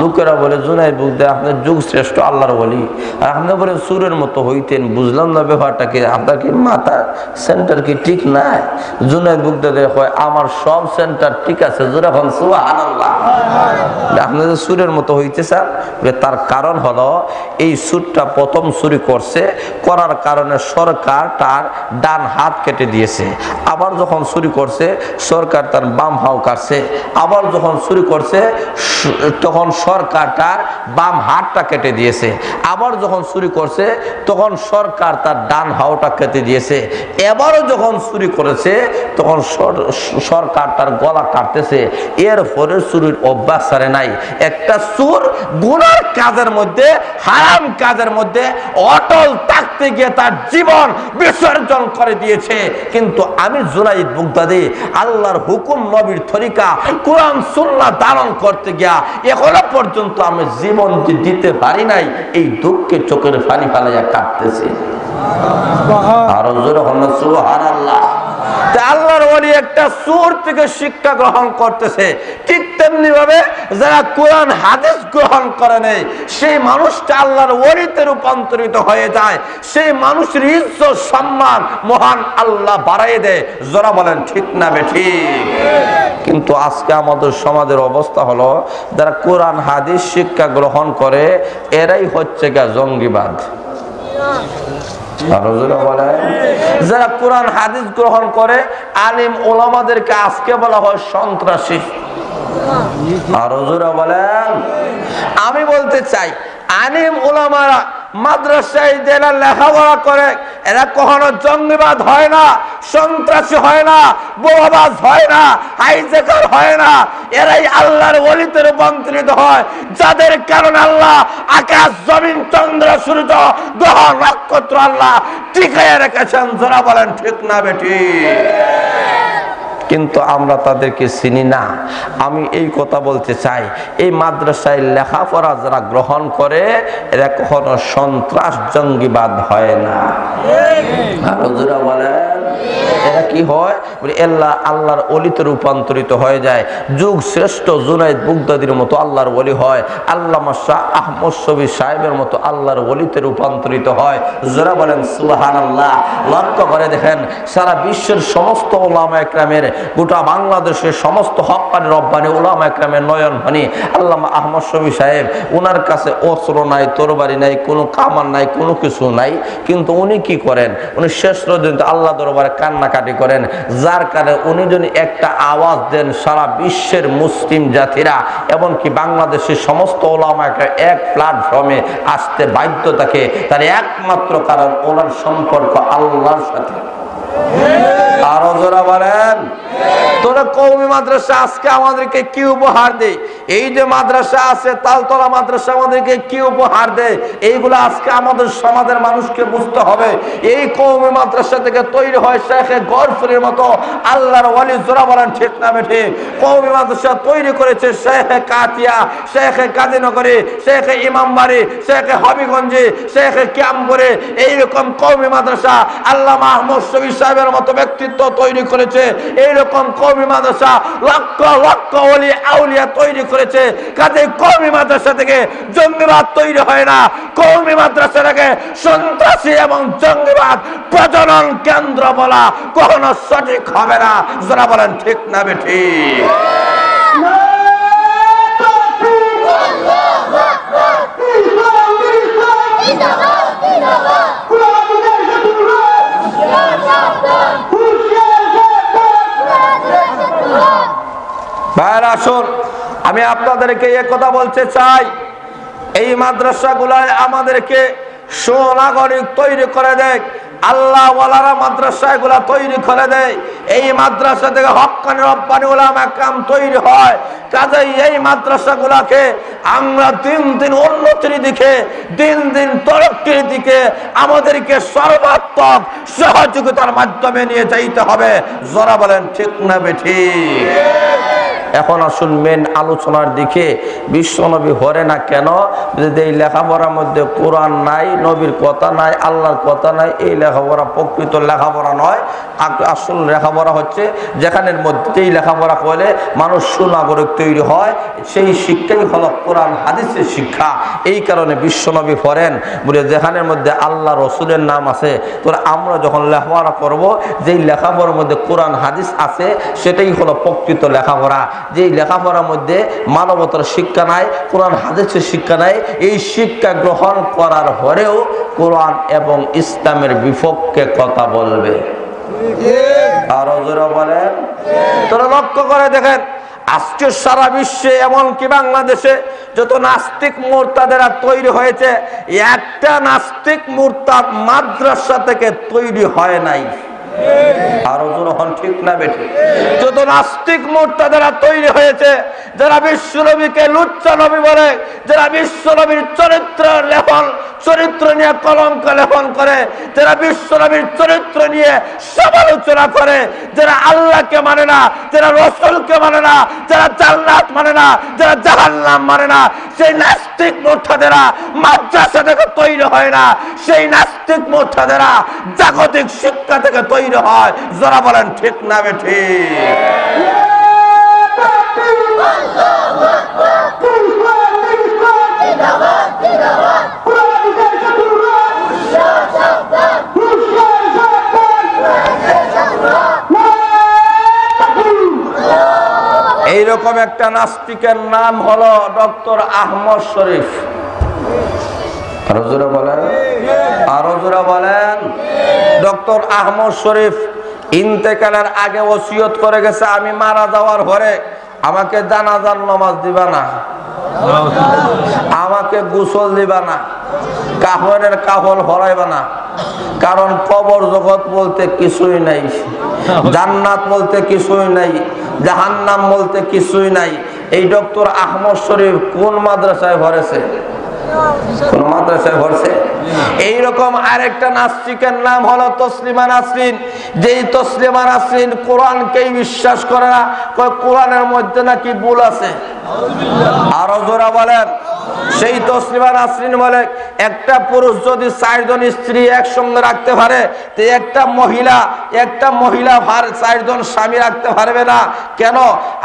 লোকেরা বলে জুনাইদ মুক্তা আপনার যুগ শ্রেষ্ঠ আল্লাহর বলি আর আপনি বলে সুরের মতো হইতেন বুঝলাম না ব্যাপারটা কি আপনার কি মাথা সেন্টার কি ঠিক নাই? জুনাইদ মুক্তাদের হয় আমার সব সেন্টার ঠিক আছে যেরকম সুবাহান আল্লাহ আপনি যে সুরের মতো হইতে চান তার কারণ হলো এই সুরটা প্রথম চুরি করছে করার কারণে সরকার তার ডান হাত কেটে দিয়েছে। আবার যখন চুরি করছে, সরকার তার বাম হাও কাটছে। আবার যখন চুরি করছে তখন সরকার তার বাম হাতটা কেটে দিয়েছে। আবার যখন চুরি করছে, তখন সরকার তার ডান হাওটা কেটে দিয়েছে। এবারও যখন চুরি করেছে, তখন সরকার তার গলা কাটতেছে। এর পরে চুরির অভ্যাস ছাড়ে নাই। একটা চুর গুনার কাজের মধ্যে, হারাম কাজের মধ্যে অটল থাকতে গিয়ে তার জীবন বিসর্জন করে দিয়েছে। কিন্তু আমি জুনাইদ বুগদাদি আল্লাহর হুকুম নবীর তরিকা কোরআন সুন্না ধারণ করতে গিয়া এখনও পর্যন্ত আমি জীবন যে দিতে পারি নাই এই দুঃখে চোখের ফানি ফালাইয়া কাটতেছি আরও জোরে হল সুহান আল্লাহ আল্লাহর ওলি একটা থেকে শিক্ষা গ্রহণ করতেছে। ঠিক তেমনি ভাবে যারা কোরআন, হাদিস গ্রহণ করে নেই, সেই মানুষটা আল্লাহর ওলিতে রূপান্তরিত হয়ে যায়। সেই মানুষের ইজ্জত, সম্মান মহান আল্লাহ বাড়াই দেয়। যারা বলেন, ঠিক না বেঠি কিন্তু আজকে আমাদের সমাজের অবস্থা হলো, যারা কোরআন, হাদিস শিক্ষা গ্রহণ করে, এরাই হচ্ছে গা জঙ্গিবাদ। বলেন। যারা কোরআন, হাদিস গ্রহণ করে, আলিম ওলামাদেরকে আজকে বলা হয় সন্ত্রাসী আরও বলেন, আমি বলতে চাই, আলিম ওলামারা মাদ্রাসায় যারা লেখাপড়া করে, এরা কখনো জঙ্গিবাদ হয় না, সন্ত্রাসী হয় না বোবাবাজ হয় না হাইজেকার হয় না। এরাই আল্লাহর ওলিতে রূপান্তরিত হয়, যাদের কারণে আল্লাহ আকাশ, জমিন, চন্দ্র, সূর্য, গ্রহ, নক্ষত্র আল্লাহ টিকাইয়া রেখেছেন। যারা বলেন, ঠিক না বেটি? কিন্তু আমরা তাদেরকে চিনি না। আমি এই কথা বলতে চাই, এই মাদ্রাসায় লেখাপড়া যারা গ্রহণ করে, এরা কখনো সন্ত্রাস জঙ্গিবাদ হয় না। আরও বলেন। এরা কি হয়? আল্লাহ আল্লাহর অলিতে রূপান্তরিত হয়ে যায়। যুগ শ্রেষ্ঠ জুনাইদ বুগদাদির মতো আল্লাহর ওলি হয়। আল্লামা শাহ আহমদ শবি সাহেবের মতো আল্লাহর অলিতে রূপান্তরিত হয়। যারা বলেন সুবাহান আল্লাহ লক্ষ্য করে দেখেন, সারা বিশ্বের সমস্ত ওলামা একরামের, গোটা বাংলাদেশের সমস্ত হকানি রব্বানি ওলামা একরামের নয়ন ভানি আল্লামা আহমদ শবি সাহেব ওনার কাছে অস্ত্র নাই, তরবারি নাই, কোনো কামান নাই, কোনো কিছু নাই। কিন্তু উনি কি করেন? উনি শেষ পর্যন্ত আল্লাহ দরবারে কান্নাকাটি করেন। যার কারণে উনি যদি একটা আওয়াজ দেন, সারা বিশ্বের মুসলিম জাতিরা, এমনকি বাংলাদেশের সমস্ত ওলামাকে এক প্ল্যাটফর্মে আসতে বাধ্য থাকে। তার একমাত্র কারণ ওনার সম্পর্ক আল্লাহর সাথে। আরও জোরা বলেন। তোরা কৌমি মাদ্রাসা আজকে আমাদেরকে কি উপহার দেয়? এই যে মাদ্রাসা আছে, তালতলা মাদ্রাসা আমাদেরকে কি উপহার দেয়? এইগুলো আজকে আমাদের সমাজের মানুষকে বুঝতে হবে। এই কৌমি মাদ্রাসা থেকে তৈরি হয় শেখে গরফুরের মতো। আল্লাহর ওয়ালি জোরা বলেন, ঠিক না বেঠে? কৌমি মাদ্রাসা তৈরি করেছে শেখে কাতিয়া, শেখে কাজীনগরে শেখে ইমামবাড়ি, শেখে হবিগঞ্জে, শেখে ক্যাম্পরে। এইরকম কৌমি মাদ্রাসা আল্লাহ মাহমুদ শবি সাহেবের মতো ব্যক্তিত্ব তৈরি করেছে। এইরকম কৌমি মাদ্রাসা লক্ষ লক্ষ অলি আউলিয়া তৈরি করেছে। কাজে কৌমি মাদ্রাসা থেকে জঙ্গিবাদ তৈরি হয় না। কৌমি মাদ্রাসা থেকে সন্ত্রাসী এবং জঙ্গিবাদ প্রজনন কেন্দ্র বলা কখনো সঠিক হবে না। যারা বলেন, ঠিক না বেঠি ভাইয়ের আসুন। আমি আপনাদেরকে এ কথা বলতে চাই। এই মাদ্রাসাগুলায় আমাদেরকে সুনাগরিক তৈরি করে দেয়। আল্লাহ ওয়ালারা মাদ্রাসা এগুলা তৈরি করে দেয়। এই মাদ্রাসা থেকে হকানি রব্বানি ওলাম একরাম তৈরি হয়। কাজেই এই মাদ্রাসাগুলাকে আমরা দিন দিন উন্নতির দিকে, দিন দিন তরক্কির দিকে আমাদেরকে সর্বাত্মক সহযোগিতার মাধ্যমে নিয়ে যাইতে হবে। জরা বলেন, ঠিক না বেঠিক এখন আসুন মেন আলোচনার দিকে। বিশ্বনবী হরে না কেন? যদি এই লেখাপড়ার মধ্যে কোরআন নাই, নবীর কথা নাই, আল্লাহর কথা নাই, এই লেখাপড়া প্রকৃত লেখাপড়া নয়। আসল লেখাপড়া হচ্ছে যেখানের মধ্যেই লেখাপড়া করলে মানুষ সুনাগরিক তৈরি হয়, সেই শিক্ষাই হল কোরআন, হাদিসের শিক্ষা। এই কারণে বিশ্বনবী পড়েন বলে যেখানের মধ্যে আল্লাহ রসুলের নাম আছে, তোর আমরা যখন লেখাপড়া করব, যেই লেখাপড়ার মধ্যে কোরআন, হাদিস আছে, সেটাই হলো প্রকৃত লেখাপড়া। যেই লেখাপড়ার মধ্যে মানবতার শিক্ষা নাই, কোরআন হাদিসের শিক্ষা নাই, এই শিক্ষা গ্রহণ করার পরেও কোরআন এবং ইসলামের বিপক্ষে কথা বলবে। আরও জোরে বলেন। তোরা লক্ষ্য করে দেখেন, আজকে সারা বিশ্বে এমনকি বাংলাদেশে যত নাস্তিক মোর্তাদেরা তৈরি হয়েছে, একটা নাস্তিক মোর্তাদ মাদ্রাসা থেকে তৈরি হয় নাই। মোর্তাদেরা যারা সমালোচনা করে, যারা আল্লাহকে মানে না, যারা রসুলকে মানে না, যারা জান্নাত মানে না, যারা জাহান্নাম মানে না, সেই নাস্তিক মোর্চাদেরা মাদ্রাসা থেকে তৈরি হয় না, সেই নাস্তিক মোর্চাদেরা জাগতিক শিক্ষা থেকে তৈরি হয়। যারা বলেন ঠিক না ঠিক। এইরকম একটা নাস্তিকের নাম হলো ডক্টর আহমদ শরীফ। আরও বলেন। বলেন। ডক্টর আহমদ শরীফ ইন্তেকালের আগে ওসিয়ত করে গেছে, আমি মারা যাওয়ার পরে আমাকে জানাজার নমাজ দিবা না। আমাকে গোসল দিবা না। কাহনের কাহল হরাইবা না। কারণ কবর জগৎ বলতে কিছুই নাই। জান্নাত বলতে কিছুই নাই। জাহান্নাম বলতে কিছুই নাই। এই ডক্টর আহমদ শরীফ কোন মাদ্রাসায় ভরেছে কোন মাদ্রাসায় ভরছে এইরকম আরেকটা নাস্তিকের নাম হলো তসলিমা নাসরিন। যেই তসলিমা নাসরিন কোরআনকেই বিশ্বাস করে না কোরআনের মধ্যে নাকি ভুল আছে? আরও জোরা বলেন। সেই তসলিমা নাসরিন বলে, একটা পুরুষ যদি চারজন স্ত্রী একসঙ্গে রাখতে পারে, তো একটা মহিলা একটা মহিলা ভার চারজন স্বামী রাখতে পারবে না। কেন?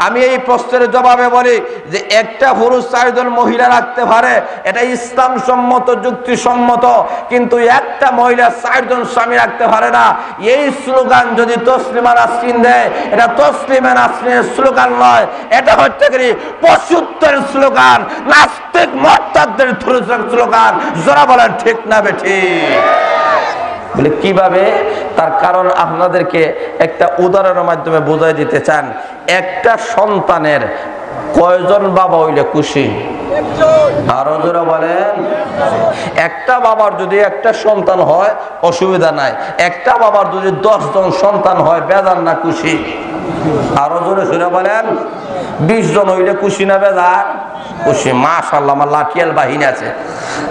আমি এই প্রশ্নের জবাবে বলি যে, একটা পুরুষ চারজন মহিলা রাখতে পারে, এটা ইসলাম সম্মত যুক্তিসম্মত কিন্তু একটা মহিলা চারজন স্বামী রাখতে পারে না। এই স্লোগান যদি তসলিমা নাসরিন দেয়, এটা তসলিমা নাসরিনের স্লোগান নয়, এটা হচ্ছে কি পশুত্বের স্লোগান, নাস্তিক মর্তাদের স্লোগান। যারা বলেন ঠিক না বেঠি। বলে, কীভাবে? তার কারণ আপনাদেরকে একটা উদাহরণের মাধ্যমে বোঝাই দিতে চান। একটা সন্তানের কয়জন বাবা হইলে খুশি? আরও জোরে বলেন। একটা বাবার যদি একটা সন্তান হয়, অসুবিধা নাই। একটা বাবার যদি জন সন্তান হয়, বেজার না খুশি? আরও জোরে সুরে বলেন। বিশ জন হইলে খুশি না বেজার? খুশি। মাশাল্লাহ আমার লাঠিয়াল বাহিনী আছে।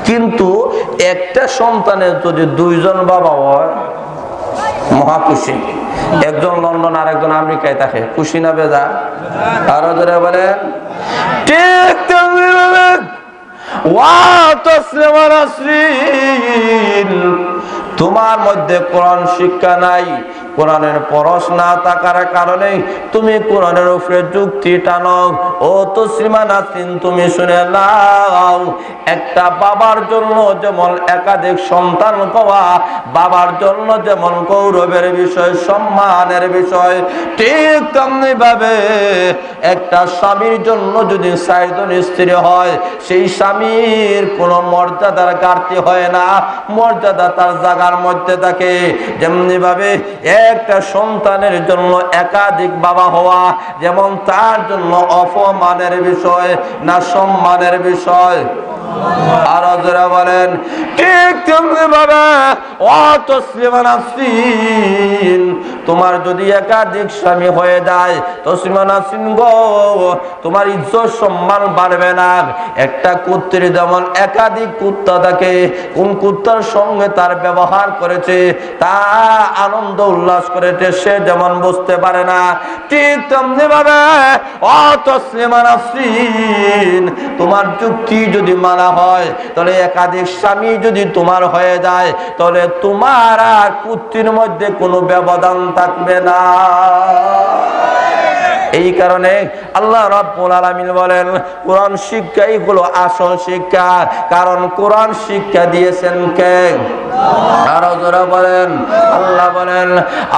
কিন্তু একটা সন্তানের যদি দুইজন বাবা হয়, মহা খুশি। একজন লন্ডন আর একজন আমেরিকায় থাকে। খুশি না বেজা? আরও ধরে বলেন। ঠিক তোমার মধ্যে কোরআন শিক্ষা নাই। কোরআনের পরশ না থাকার কারণে তুমি কোরআনের উপরে যুক্তি টানো ও তো শ্রীমানাসিন তুমি শুনে নাও, একটা বাবার জন্য যেমন একাধিক সন্তান পাওয়া, বাবার জন্য যেমন গৌরবের বিষয়, সম্মানের বিষয়, ঠিক তেমনি ভাবে একটা স্বামীর জন্য যদি চারজন স্ত্রী হয়, সেই স্বামীর কোনো মর্যাদার ঘাটতি হয় না। মর্যাদা তার জায়গার মধ্যে থাকে। যেমনি ভাবে একটা সন্তানের জন্য একাধিক বাবা হওয়া, যেমন তার জন্য অপমানের বিষয় না সম্মানের বিষয়? আরও যারা বলেন, ঠিক তেমনি বাবা অতসলিমানাসিন তোমার যদি একাধিক স্বামী হয়ে যায় তসলিমানাসিন গো তোমার ইজ্জত সম্মান বাড়বে না। একটা কুত্তির যেমন একাধিক কুত্তা থাকে, কোন কুত্তার সঙ্গে তার ব্যবহার করেছে, তা আনন্দ উল্লাস করেছে, সে যেমন বুঝতে পারে না। ঠিক তেমনি ভাবে তোমার যুক্তি যদি মানা হয়, তাহলে একাধিক স্বামী যদি তোমার হয়ে যায়, তাহলে তোমার আর কুত্তির মধ্যে কোনো ব্যবধান থাকবে না। এই কারণে আল্লাহ রাব্বুল আলামিন বলেন, কোরআন শিক্ষাই হলো আসল শিক্ষা। কারণ কোরআন শিক্ষা দিয়েছেন কে? আরও জোরে বলেন, আল্লাহ বলেন,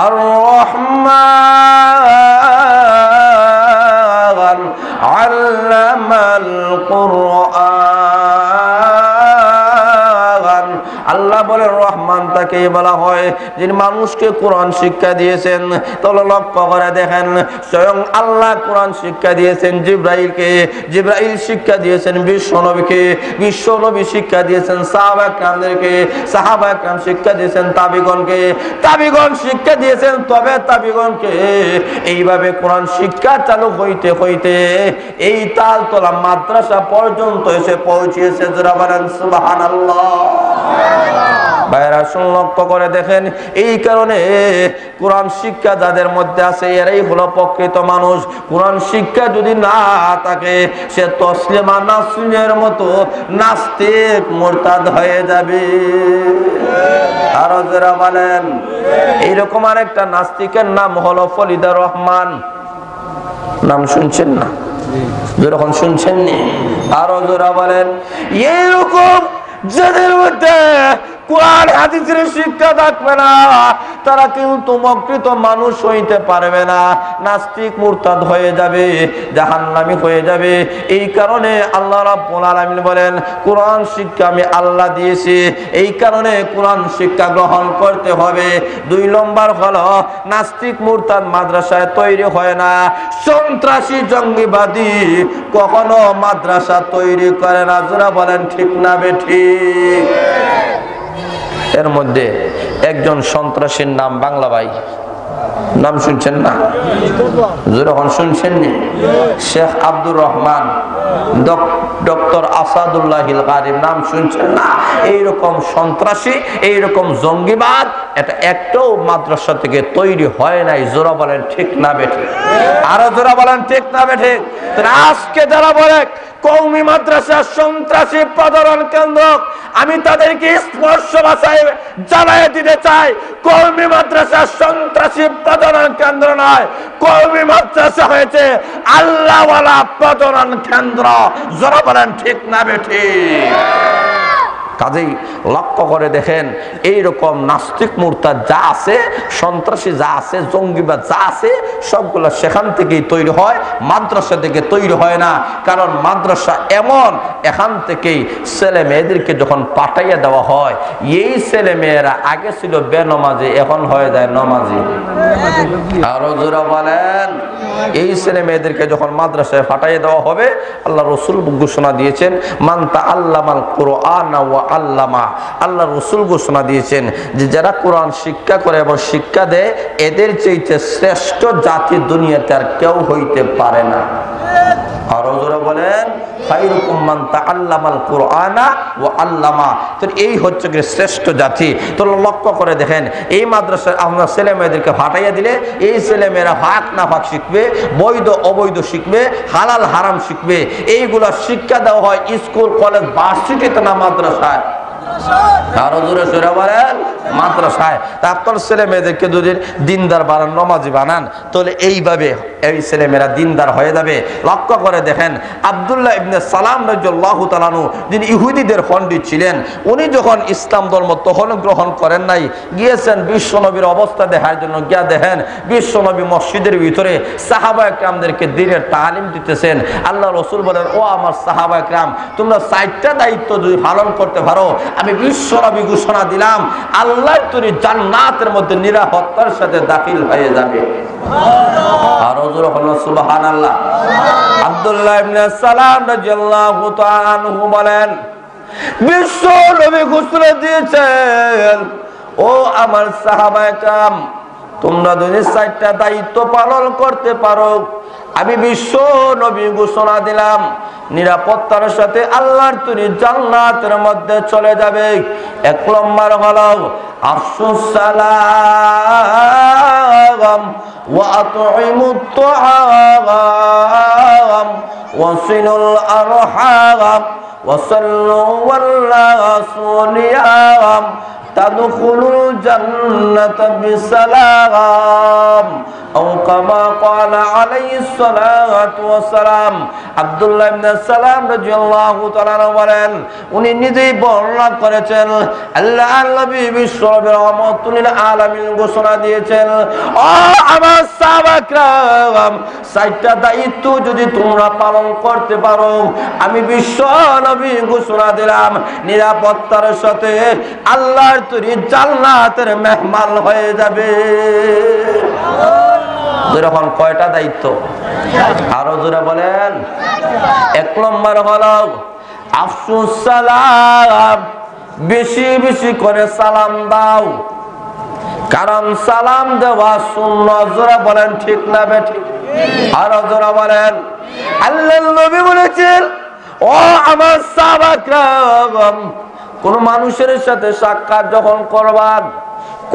আর রহমান আল্লামাল কুরআন। আল্লাহ বলে রহমান তাকে বলা হয়, যিনি মানুষকে কোরআন শিক্ষা দিয়েছেন। তাহলে লক্ষ্য করে দেখেন, স্বয়ং আল্লাহ কোরআন শিক্ষা দিয়েছেন জিব্রাইলকে। জিব্রাইল শিক্ষা দিয়েছেন বিশ্ব নবীকে, বিশ্ব নবী শিক্ষা দিয়েছেন সাহাবা একরামদেরকে, সাহাবা একরাম শিক্ষা দিয়েছেন তাবিগণকে। তাবিগণ শিক্ষা দিয়েছেন, তবে তাবিগণকে। এইভাবে কোরআন শিক্ষা চালু হইতে হইতে এই তালতলা মাদ্রাসা পর্যন্ত এসে পৌঁছিয়েছে যারা বলেন সুবহানাল্লাহ। বাইরা শুন লক্ষ্য করে দেখেন, এই কারণে কোরআন শিক্ষা যাদের মধ্যে আছে, এরাই হলো প্রকৃত মানুষ। কোরআন শিক্ষা যদি না থাকে, সে তসলিমা নাসরিনের মতো নাস্তিক মোরতাদ হয়ে যাবে। আরও যারা বলেন, এইরকম আরেকটা নাস্তিকের নাম হলো ফলিদা রহমান। নাম শুনছেন না? যখন শুনছেন আরও জোরা বলেন, এইরকম যাদের মধ্যে কোরআন, হাদিসের শিক্ষা থাকবে না। তারা কিন্তু মকৃত মানুষ হইতে পারবে না। নাস্তিক মুরতাদ হয়ে যাবে, জাহান্নামী হয়ে যাবে। এই কারণে আল্লাহ রাব্বুল আলামিন বলেন, কোরআন শিক্ষা আমি আল্লাহ দিয়েছি। এই কারণে কোরআন শিক্ষা গ্রহণ করতে হবে। দুই নম্বর হলো, নাস্তিক মুরতাদ মাদ্রাসায় তৈরি হয় না। সন্ত্রাসী, জঙ্গিবাদী কখনো মাদ্রাসা তৈরি করে না। যারা বলেন, ঠিক না বেঠিক এর মধ্যে একজন সন্ত্রাসীর নাম বাংলা ভাই। নাম শুনছেন না? যখন শুনছেন নি? শেখ আব্দুর রহমান ডক্টর আসাদুল্লাহ গারিব, নাম শুনছেন না? এইরকম সন্ত্রাসী, এইরকম জঙ্গিবাদ, এটা একটাও মাদ্রাসা থেকে তৈরি হয় নাই, জোরা বলেন ঠিক না বেঠে। আরও জোরা বলেন ঠিক না বেঠে। আজকে যারা বলে কৌমি মাদ্রাসা সন্ত্রাসী প্রদরণ কেন্দ্র। আমি তাদেরকে স্পর্শ ভাষায় জানাই দিতে চাই, কৌমি মাদ্রাসা সন্ত্রাসী প্রদরণ কেন্দ্র নয়, কৌমি মাদ্রাসা হয়েছে আল্লাহওয়ালা প্রদরণ কেন্দ্র। যারা বলেন, ঠিক না বেঠি কাজেই লক্ষ্য করে দেখেন এই রকম নাস্তিক মূর্তা যা আছে, সন্ত্রাসী যা আছে, জঙ্গিবাদ যা আছে, সবগুলো সেখান থেকেই তৈরি হয়, মাদ্রাসা থেকে তৈরি হয় না। কারণ মাদ্রাসা এমন, এখান থেকেই ছেলে মেয়েদেরকে যখন পাঠাইয়া দেওয়া হয়, এই ছেলে মেয়েরা আগে ছিল বেনমাজি, এখন হয়ে যায় নমাজি। আরও জোরা বলেন। এই ছেলে মেয়েদেরকে যখন মাদ্রাসায় ফাটাইয়ে দেওয়া হবে, আল্লাহ রসুল ঘোষণা দিয়েছেন মান্তা আল্লামাল আল্লামা। আল্লাহ রসুল ঘোষণা দিয়েছেন যে, যারা কোরআন শিক্ষা করে এবং শিক্ষা দেয়, এদের চেয়েছে শ্রেষ্ঠ জাতি দুনিয়াতে আর কেউ হইতে পারে না। আরও জোরে বলেন এই হচ্ছে শ্রেষ্ঠ জাতি। তো লক্ষ্য করে দেখেন, এই মাদ্রাসায় আমরা ছেলে মেয়েদেরকে ফাটাইয়া দিলে, এই ছেলে মেয়েরা ভাগ না ভাগ শিখবে, বৈধ অবৈধ শিখবে, হালাল হারাম শিখবে। এইগুলা শিক্ষা দেওয়া হয় স্কুল, কলেজ, ভার্সিটিতে না মাদ্রাসায়। আরও দূরে সরে বলেন মাদ্রাসায় তারপর ছেলে মেয়েদেরকে যদি দিনদার বানান, নমাজি বানান, তাহলে এইভাবে এই ছেলে মেয়েরা দিনদার হয়ে যাবে। লক্ষ্য করে দেখেন, আবদুল্লাহ ইবনে সালাম রাজ্লাহ তালানু যিনি ইহুদিদের পণ্ডিত ছিলেন, উনি যখন ইসলাম ধর্ম তখন গ্রহণ করেন নাই, গিয়েছেন বিশ্বনবীর অবস্থা দেখার জন্য গিয়া দেখেন বিশ্বনবী মসজিদের ভিতরে সাহাবা একরামদেরকে দিনের তালিম দিতেছেন। আল্লাহ রসুল বলেন, ও আমার সাহাবা একরাম, তোমরা চারটা দায়িত্ব যদি পালন করতে পারো, আমি বিশ্বনবী ঘোষণা দিলাম, আল্লাহ তুমি জান্নাতের মধ্যে নিরাপত্তার সাথে দাখিল হয়ে যাবে। বিশ্ব ঘোষণা দিয়েছেন, ও আমার তোমরা যদি চারটা দায়িত্ব পালন করতে পারো আমি বিশ্ব নবী ঘোষণা দিলাম নিরাপত্তার সাথে আল্লাহর তুমি জান্নাতের মধ্যে চলে যাবে এক নম্বর হল আফসুসালাম وأطعموا الطعام وصلوا الأرحام وصلوا والناسوا نيام تدخلوا الجنة بسلام أو كما قال عليه الصلاة والسلام عبد الله بن সালাম রাদিয়াল্লাহু তাআলা বলেন উনি নিজেই বর্ণনা করেছেন আল্লাহ নবী বিশ্বনবী রহমাতুল আলামিন ঘোষণা দিয়েছেন ও আমার সাহাবাকরাম চারটা দায়িত্ব যদি তোমরা পালন করতে পারো আমি বিশ্ব নবী ঘোষণা দিলাম নিরাপত্তার সাথে আল্লাহর তৈরি জান্নাতের মেহমান হয়ে যাবে। যখন কয়টা দায়িত্ব? আরও জোরে বলেন। এক নম্বর হল আফসুস সালাম, বেশি বেশি করে সালাম দাও। কারণ সালাম দেওয়া শূন্য জোরা বলেন ঠিক না বেঠিক আরও জোরা বলেন। আল্লাহ নবী বলেছেন, ও আমার সাহাবাকরাম কোন মানুষের সাথে সাক্ষাৎ যখন করবাদ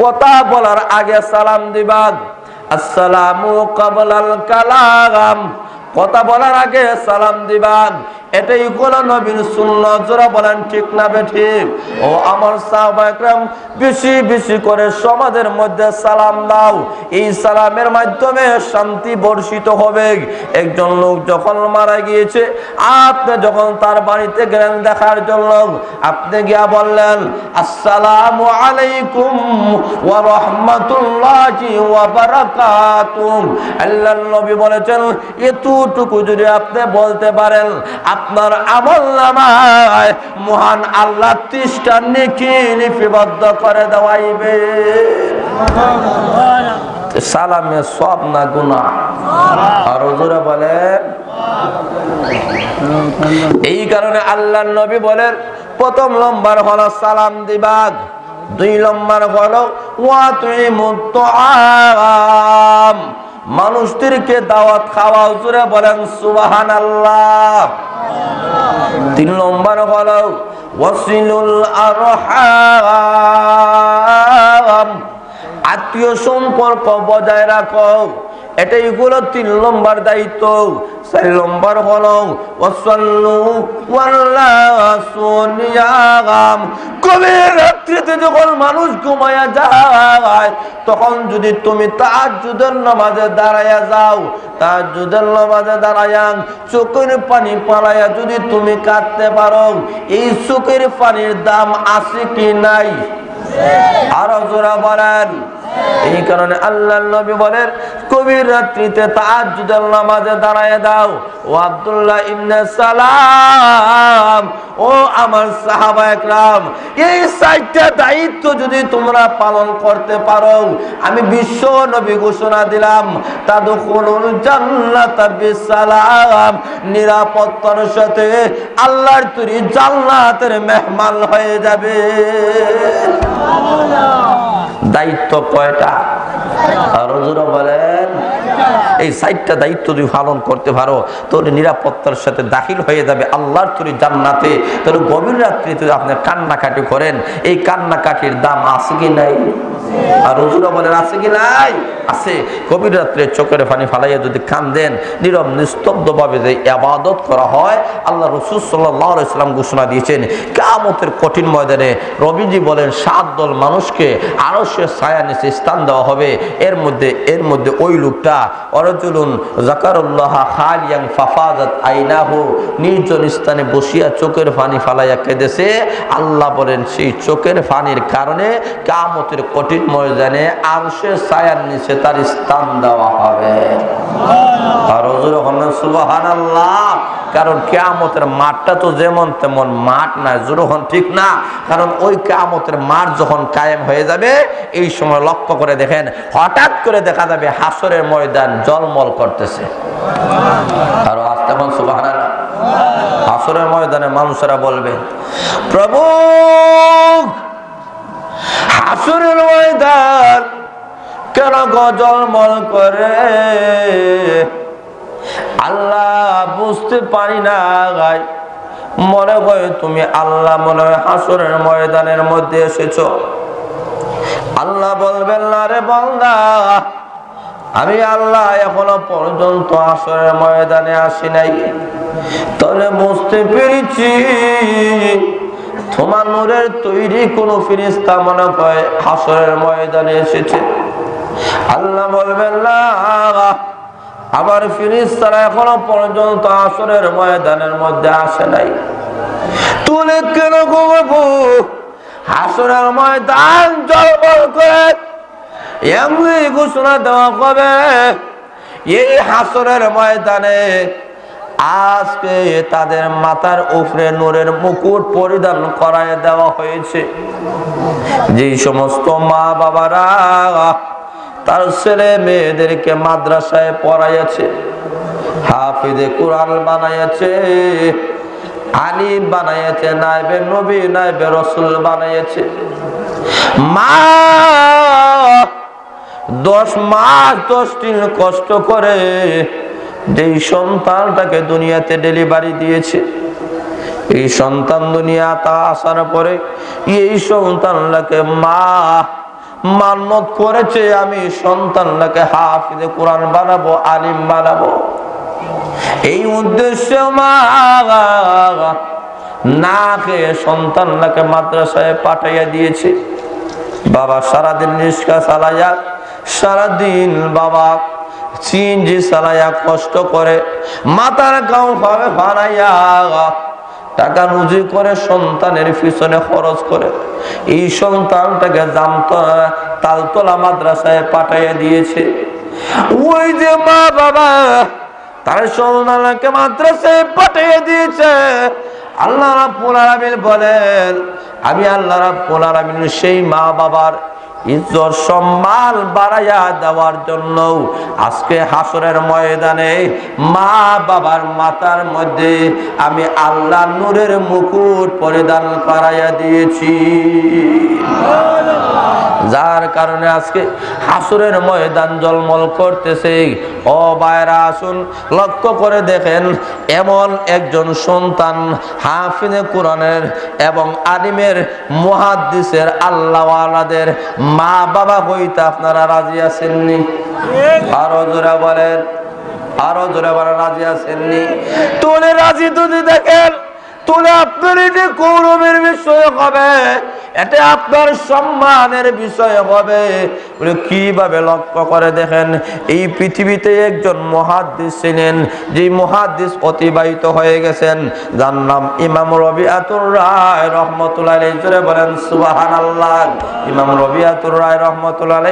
কথা বলার আগে সালাম দিবাদ আসসালামু কাবলাল কালাম। কথা বলার আগে সালাম দিবান এটাই হলো নবীর সুন্নত। যারা বলেন, ঠিক না ঠিক। ও আমার সাহাবাকরাম বেশি বেশি করে সমাজের মধ্যে সালাম দাও। এই সালামের মাধ্যমে শান্তি বর্ষিত হবে। একজন লোক যখন মারা গিয়েছে, আপনি যখন তার বাড়িতে গেলেন দেখার জন্য, আপনি গিয়া বললেন, আসসালামু আলাইকুম ওয়া রাহমাতুল্লাহি ওয়া বারাকাতুহু। আল্লাহর নবী বলেছেন, এতটুকু যদি আপনি বলতে পারেন আপনার আমল নামায় মহান আল্লাহ ত্রিশটা নেকি লিপিবদ্ধ করে দেওয়াইবে। সালামে সব না গুণা আর হুজুরা বলেন, এই কারণে আল্লাহ নবী বলেন, প্রথম লম্বার হলো সালাম দিবাগ দুই লম্বার হলো ওয়া তুই মুক্ত মানুষদেরকে দাওয়াত খাওয়া জুড়ে বলেন সুবাহান আল্লাহ তিন নম্বর হল ওয়াসিলুল আরহাম। আত্মীয় সম্পর্ক বজায় রাখো। এটাই হলো তিন নম্বর দায়িত্ব। চার নম্বর হলো কবির রাত্রিতে যখন মানুষ ঘুমায়া যায়, তখন যদি তুমি নামাজে দাঁড়ায়া যাও দাঁড়ায়া চোখের পানি যদি তুমি পারো, এই চোখের পানির দাম আছে কি নাই? আরও জোরা বলেন। এই কারণে আল্লাহ নবী বলেন কবির রাত্রিতে তাহাজ্জুদের নামাজে দাঁড়ায় দাও। ও আব্দুল্লাহ ইবনে সালাম, ও আমার সাহাবা একরাম, এই সাইটটা দায়িত্ব যদি তোমরা পালন করতে পারো, আমি বিশ্ব নবী ঘোষণা দিলাম, তাদখুলুল জান্নাত বিসালাম, নিরাপত্তার সাথে আল্লাহর তৈরি জান্নাতের মেহমান হয়ে যাবে। দায়িত্ব কয়টা? আর বলেন এই সাইটটা দায়িত্ব যদি পালন করতে পারো। তাহলে নিরাপত্তার সাথে দাখিল হয়ে যাবে আল্লাহর তৈরি জান্নাতে। তাহলে গভীর রাত্রিতে আপনি কান্নাকাটি করেন। এই কান্নাকাটির দাম আছে কি নাই? আর হুজুরা বলেন, আছে কি নাই? আছে। গভীর রাত্রে চোখের পানি ফালাইয়া যদি কান্দেন, নীরব নিস্তব্ধ ভাবে যে আবাদত করা হয়, আল্লাহ রসুল সাল্লাহ ইসলাম ঘোষণা দিয়েছেন কামতের কঠিন ময়দানে রবিজি বলেন, সাত দল মানুষকে আরও সে ছায়া নিচে স্থান দেওয়া হবে। এর মধ্যে এর মধ্যে ওই লোকটা অরজুলুন জাকারুল্লাহ খালিয়াং ফাফাজাত আইনাহু, নির্জন স্থানে বসিয়া চোখের পানি ফালাইয়া কেঁদেছে। আল্লাহ বলেন, সেই চোখের পানির কারণে কামতের কঠিন ময়দানে আর সে ছায়ার নিচে তার স্থান দেওয়া হবে। আর হজুর সুবাহান আল্লাহ কারণ কেয়ামতের মাঠটা তো যেমন তেমন মাঠ না, জোরহন ঠিক না। কারণ ওই কেয়ামতের মাঠ যখন কায়েম হয়ে যাবে, এই সময় লক্ষ্য করে দেখেন, হঠাৎ করে দেখা যাবে হাসরের ময়দান জলমল করতেছে। আর সুবাহান আল্লাহ হাসরের ময়দানে মানুষেরা বলবে, প্রভু, হাসরের ময়দান কেন গজলমল করে? আল্লাহ বুঝতে পারি না গাই মনে হয় তুমি আল্লাহ মনে হয় হাসরের ময়দানের মধ্যে এসেছ। আল্লাহ বলবেন, না রে বলদা আমি আল্লাহ এখনও পর্যন্ত আসরের ময়দানে আসি নাই। তাহলে বুঝতে পেরেছি, তোমার নূরের তৈরি কোন ফিরিস্তা মনে হয় হাসরের ময়দানে এসেছে। আল্লাহ বলবেন, না আবার ফিরিস্তারা এখনও পর্যন্ত আসরের ময়দানের মধ্যে আসে নাই। তুলে কেন ঘুমাবো হাসরের ময়দান জলবল করে এমনি ঘোষণা দেওয়া কবে এই হাসরের ময়দানে আজকে তাদের মাথার উপরে নূরের মুকুট পরিধান করায় দেওয়া হয়েছে। যে সমস্ত মা বাবারা তার ছেলে মেয়েদেরকে মাদ্রাসায় পড়াইয়াছে হাফিদে কোরআন বানাইয়াছে, আলিম বানাইয়াছে, নাইবে নবী, নাইবে রসুল বানাইয়াছে। মা, দশ মাস, দশ দিন কষ্ট করে যেই সন্তানটাকে দুনিয়াতে ডেলিভারি দিয়েছে, এই সন্তান দুনিয়া তা আসার পরে এই সন্তানটাকে মা মান্নত করেছে, আমি সন্তানটাকে হাফিজে কোরআন বানাবো, আলিম বানাবো। এই উদ্দেশ্যে মা না খেয়ে সন্তানটাকে মাদ্রাসায় পাঠাইয়া দিয়েছে। বাবা সারাদিন রিস্কা চালাইয়া, সারাদিন বাবা চিনজি চালাইয়া কষ্ট করে, মাথার গাও ভাবে বানাইয়া টাকা রুজি করে সন্তানের পিছনে খরচ করে। এই সন্তানটাকে জামত তালতলা মাদ্রাসায় পাঠাইয়া দিয়েছে। ওই যে মা বাবা, তার সন্তানকে মাদ্রাসায় পাঠিয়ে দিয়েছে। আল্লাহ রাব্বুল আলামিন বলেন, আমি আল্লাহ রাব্বুল আলামিন সেই মা বাবার ইজ্জত সম্মান বাড়াইয়া দেওয়ার জন্য আজকে হাসরের ময়দানে মা বাবার মাতার মধ্যে আমি আল্লাহ নূরের মুকুট পরিধান করাইয়া দিয়েছি। যার কারণে আজকে হাসুরের ময়দান জলমল করতেছে। ও বায়রা আসুন, লক্ষ্য করে দেখেন, এমন একজন সন্তান হাফিনে কোরআনের এবং আলিমের মুহাদ্দিসের আল্লাহওয়ালাদের মা বাবা হইতে আপনারা রাজি আছেননি? আরও জোরে বলেন, আরও জোরে বলেন, রাজি আছেননি? তুলে রাজি যদি দেখেন, তুলে আপনার এটি গৌরবের বিষয় হবে এটা আপনার সম্মানের বিষয় হবে। কীভাবে লক্ষ্য করে দেখেন, এই পৃথিবীতে একজন মহাদ্দিস ছিলেন যে মহাদ্দিস অতিবাহিত হয়ে গেছেন। যার নাম ইমাম রবি রবিআতুর রায় রহমতুল্লাহ বলেন, সুবহানাল্লাহ। ইমাম রবিআতুর রায় রহমতুল্লাহ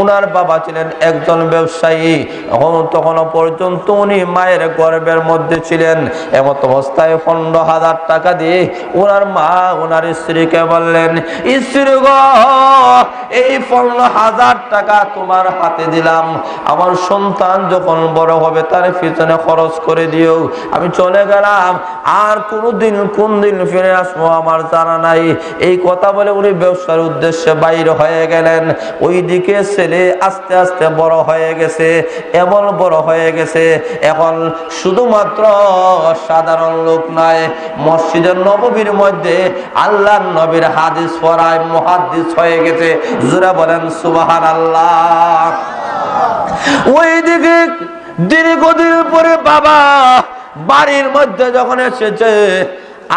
ওনার বাবা ছিলেন একজন ব্যবসায়ী। এখন তখনও পর্যন্ত উনি মায়ের গর্বের মধ্যে ছিলেন। এমত অবস্থায় পনেরো হাজার টাকা দিয়ে ওনার মা ওনার স্ত্রীকে বললেন এই পনেরো হাজার টাকা তোমার হাতে দিলাম। আমার সন্তান যখন বড় হবে, তার পিছনে খরচ করে দিও। আমি চলে গেলাম, আর কোনদিন কোন দিন ফিরে আসব আমার জানা নাই। এই কথা বলে উনি ব্যবসার উদ্দেশ্যে বাইর হয়ে গেলেন। ওইদিকে ছেলে আস্তে আস্তে বড় হয়ে গেছে, এমন বড় হয়ে গেছে, এখন শুধুমাত্র সাধারণ লোক নয়, মসজিদের নববীর মধ্যে আল্লাহ নবীর হাদিস পড়ায় মহাদিস হয়ে গেছে। জোরা বলেন সুবাহান আল্লাহ ওইদিকে দীর্ঘদিন পরে বাবা বাড়ির মধ্যে যখন এসেছে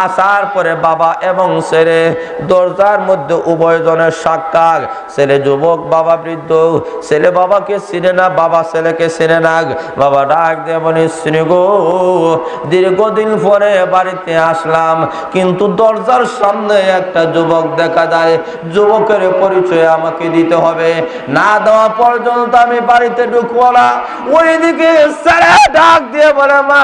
আসার পরে বাবা এবং ছেলে দরজার মধ্যে উভয়জনের সাক্ষাৎ। ছেলে যুবক, বাবা বৃদ্ধ, ছেলে বাবাকে চিনে না, বাবা ছেলেকে চিনে না। বাবা ডাক দিয়ে বলে শ্রী দীর্ঘদিন পরে বাড়িতে আসলাম, কিন্তু দরজার সামনে একটা যুবক দেখা যায়। যুবকের পরিচয় আমাকে দিতে হবে। না দেওয়া পর্যন্ত আমি বাড়িতে ঢুকবো না। ওইদিকে ডাক দিয়ে বলে, মা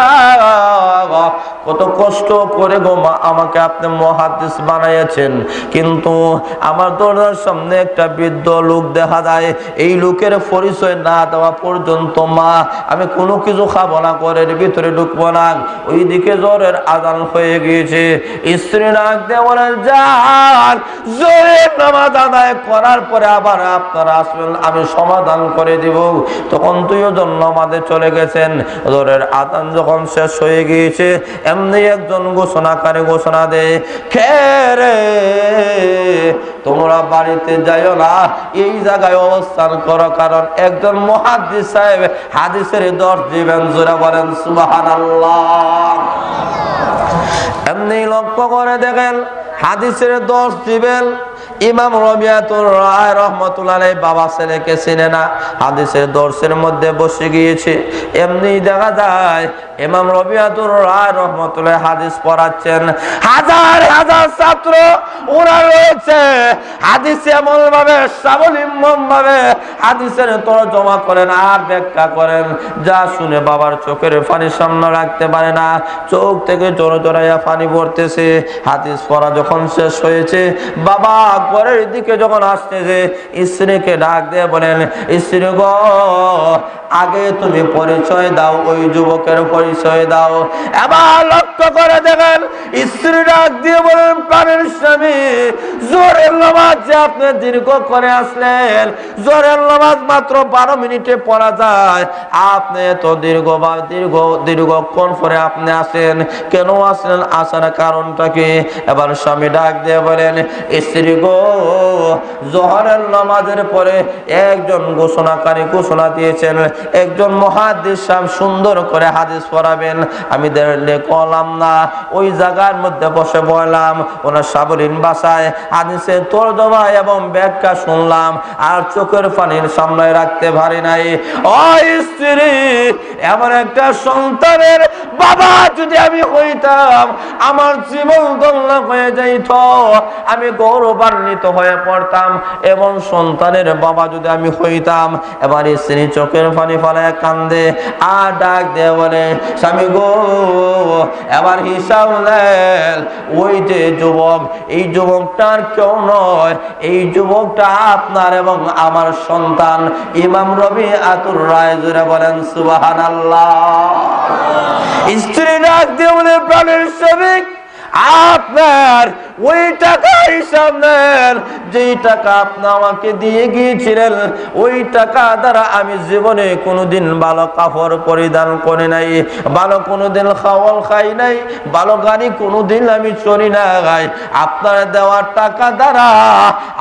কত কষ্ট করে গো আমাকে আপনি মহাদিস বানাইয়াছেন। কিন্তু আমার দরজার সামনে একটা বৃদ্ধ লোক দেখা যায়। এই লোকের পরিচয় না দেওয়া পর্যন্ত মা, আমি কোনো কিছু খাব না, ঘরের ভিতরে ঢুকবো না। ওইদিকে জ্বরের আদান হয়ে গিয়েছে। স্ত্রী ডাক দিয়ে যান জোরের নামাজ আদায় করার পরে আবার আপনারা আসবেন, আমি সমাধান করে দিব। তখন তুইও জন্য আমাদের চলে গেছেন। জ্বরের আদান যখন শেষ হয়ে গিয়েছে, এমনি একজন ঘোষণাকারী ঘোষণা দে। খেরে তোমরা বাড়িতে যাইও না, এই জায়গায় অবস্থান করো, কারণ একজন মহাদিস সাহেব হাদিসের দশ দিবেন, জোরা বলেন সুবাহান এমনি লক্ষ্য করে দেখেন, হাদিসের দশ দিবেন ইমাম রবিয়াতুর রায় রহমতুল্লাহ বাবা ছেলেকে চিনে না। হাদিসের দর্শের মধ্যে বসে গিয়েছে। এমনি দেখা যায়, ইমাম রবিয়াতুর রায় রহমতুল্লাহ হাদিস পড়াচ্ছেন। হাজার হাজার ছাত্র ওরা রয়েছে। হাদিস এমন ভাবে সাবলীম ভাবে হাদিসের তোর জমা করেন, আর ব্যাখ্যা করেন। যা শুনে বাবার চোখের পানি সামনে রাখতে পারে না। চোখ থেকে জোরে জোরাইয়া পানি পড়তেছে। হাদিস পড়া যখন শেষ হয়েছে, বাবা পরের দিকে যখন আসতেছে স্ত্রীকে ডাক দিয়ে বলেন, স্ত্রী গো, আগে তুমি পরিচয় দাও, ওই যুবকের পরিচয় দাও। এবার লক্ষ্য করে দেখেন, স্ত্রী ডাক দিয়ে বলেন, প্রাণের স্বামী, জোরের নামাজ যে আপনি দীর্ঘ করে আসলেন, জোরের নামাজ মাত্র বারো মিনিটে পড়া যায়। আপনি তো দীর্ঘ বা দীর্ঘ, দীর্ঘক্ষণ পরে আপনি আসেন, কেন আসলেন? আসার কারণটা কি? এবার স্বামী ডাক দিয়ে বলেন, স্ত্রী গো জোহরের নামাজের পরে একজন ঘোষণাকারী ঘোষণা দিয়েছেন, একজন মহাদিস সুন্দর করে হাদিস পড়াবেন। আমি কলাম না, ওই জায়গার মধ্যে বসে বললাম, ওনার সাবলীন বাসায় হাদিসে তোর জমা এবং ব্যাখ্যা শুনলাম, আর চোখের পানির সামনে রাখতে পারি নাই। ও স্ত্রী এমন একটা সন্তানের বাবা যদি আমি হইতাম, আমার জীবন দল্য হয়ে যাইত। আমি গৌরবান্বিত হয়ে পড়তাম এবং সন্তানের বাবা যদি আমি হইতাম, এবার স্ত্রী চোখের পানি ফলায় কান্দে, আর ডাক দিয়ে বলে, স্বামী গো, এবার হিসাব নেন, ওই যে যুবক, এই যুবকটার কেউ নয়, এই যুবকটা আপনার এবং আমার সন্তান। ইমাম রবি আতুর রায় জুড়ে বলেন সুবাহান আল্লাহ স্ত্রী ডাক দিয়ে প্রাণের শ্রমিক আপনার ওই টাকা হিসাব নেন যেই টাকা আপনি আমাকে দিয়ে গিয়েছিলেন, ওই টাকা দ্বারা আমি জীবনে কোনোদিন ভালো কাপড় পরিধান করি নাই, ভালো কোনোদিন খাওয়াল খাই নাই, ভালো গাড়ি কোনোদিন আমি চলি না গাই আপনার দেওয়ার টাকা দ্বারা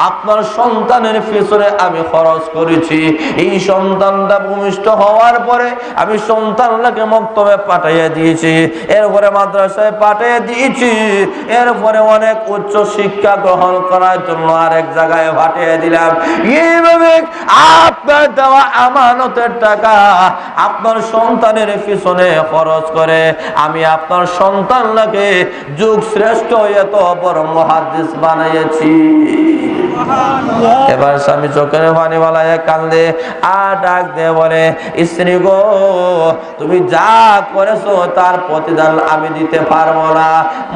আপনার সন্তানের পেছনে আমি খরচ করেছি। এই সন্তানটা ভূমিষ্ঠ হওয়ার পরে আমি সন্তানটাকে মক্তবে পাঠাইয়া দিয়েছি। এরপরে মাদ্রাসায় পাঠিয়ে দিয়েছি। এরপরে অনেক উচ্চ শিক্ষা গ্রহণ করার জন্য আরেক জায়গায় পাঠিয়ে দিলাম। এইভাবে আপনার দেওয়া আমানতের টাকা আপনার সন্তানের পিছনে খরচ করে আমি আপনার সন্তান লাগে যুগ শ্রেষ্ঠ এত বড় মহাদিস বানিয়েছি। এবার স্বামী চোখের পানি বালায় কান্দে আর ডাক দিয়ে বলে, স্ত্রী গো, তুমি যা করেছ তার প্রতিদান আমি দিতে পারব না।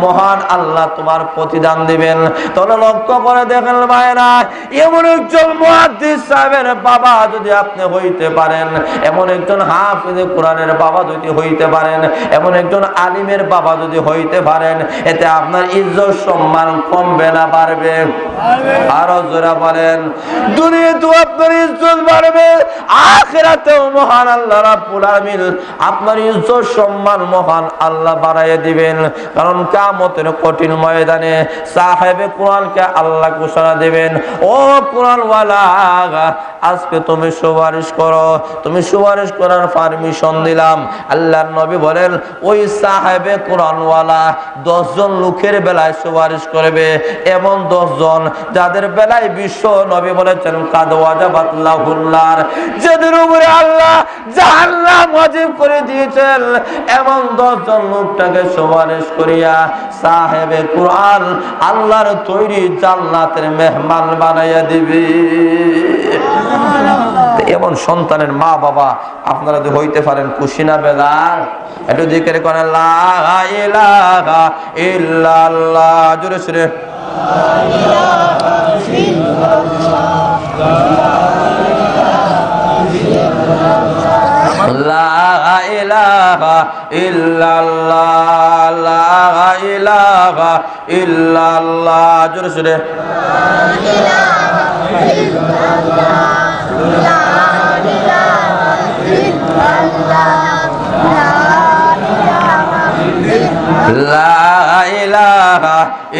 মহান আল্লাহ তোমার প্রতিদান দিবেন। তাহলে লক্ষ্য করে দেখেন মায়েরা এমন একজন মুহাদ্দিস সাহেবের বাবা যদি আপনি হইতে পারেন, এমন একজন হাফিজে কোরআনের বাবা যদি হইতে পারেন, এমন একজন আলিমের বাবা যদি হইতে পারেন, এতে আপনার ইজ্জত সম্মান কমবে না, বাড়বে। আরও জোরা বলেন দুনিয়াতেও আপনার ইজ্জত বাড়বে, আখিরাতেও মহান আল্লাহ রাব্বুল আলামিন আপনার ইজ্জত, সম্মান মহান আল্লাহ বাড়াইয়া দিবেন। কারণ কিয়ামতের কঠিন ময়দানে সাহেবে কোরআনকে আল্লাহ ঘোষণা দেবেন, ও কোরআনওয়ালা, আজকে তুমি সুপারিশ করো। তুমি সুপারিশ করার পারমিশন দিলাম। আল্লাহর নবী বলেন, ওই সাহেবে কোরআনওয়ালা দশজন লোকের বেলায় সুপারিশ করবে। এমন দশজন যাদের বেলায় বিশ্ব নবী বলেছেন যাদের উপরে আল্লাহ করে দিয়েছেন, এমন দশজন লোকটাকে সুপারিশ করিয়া আল্লাহর তৈরি মেহমান বানাইয়া সন্তানের মা বাবা আপনারা যদি হইতে পারেন, খুশি না বেদার একটু দিকে করেন জোরে সুরে ইল্লাল্লাহ লা ইলাহা ইল্লাল্লাহ জোরে সুরে লা ইলাহা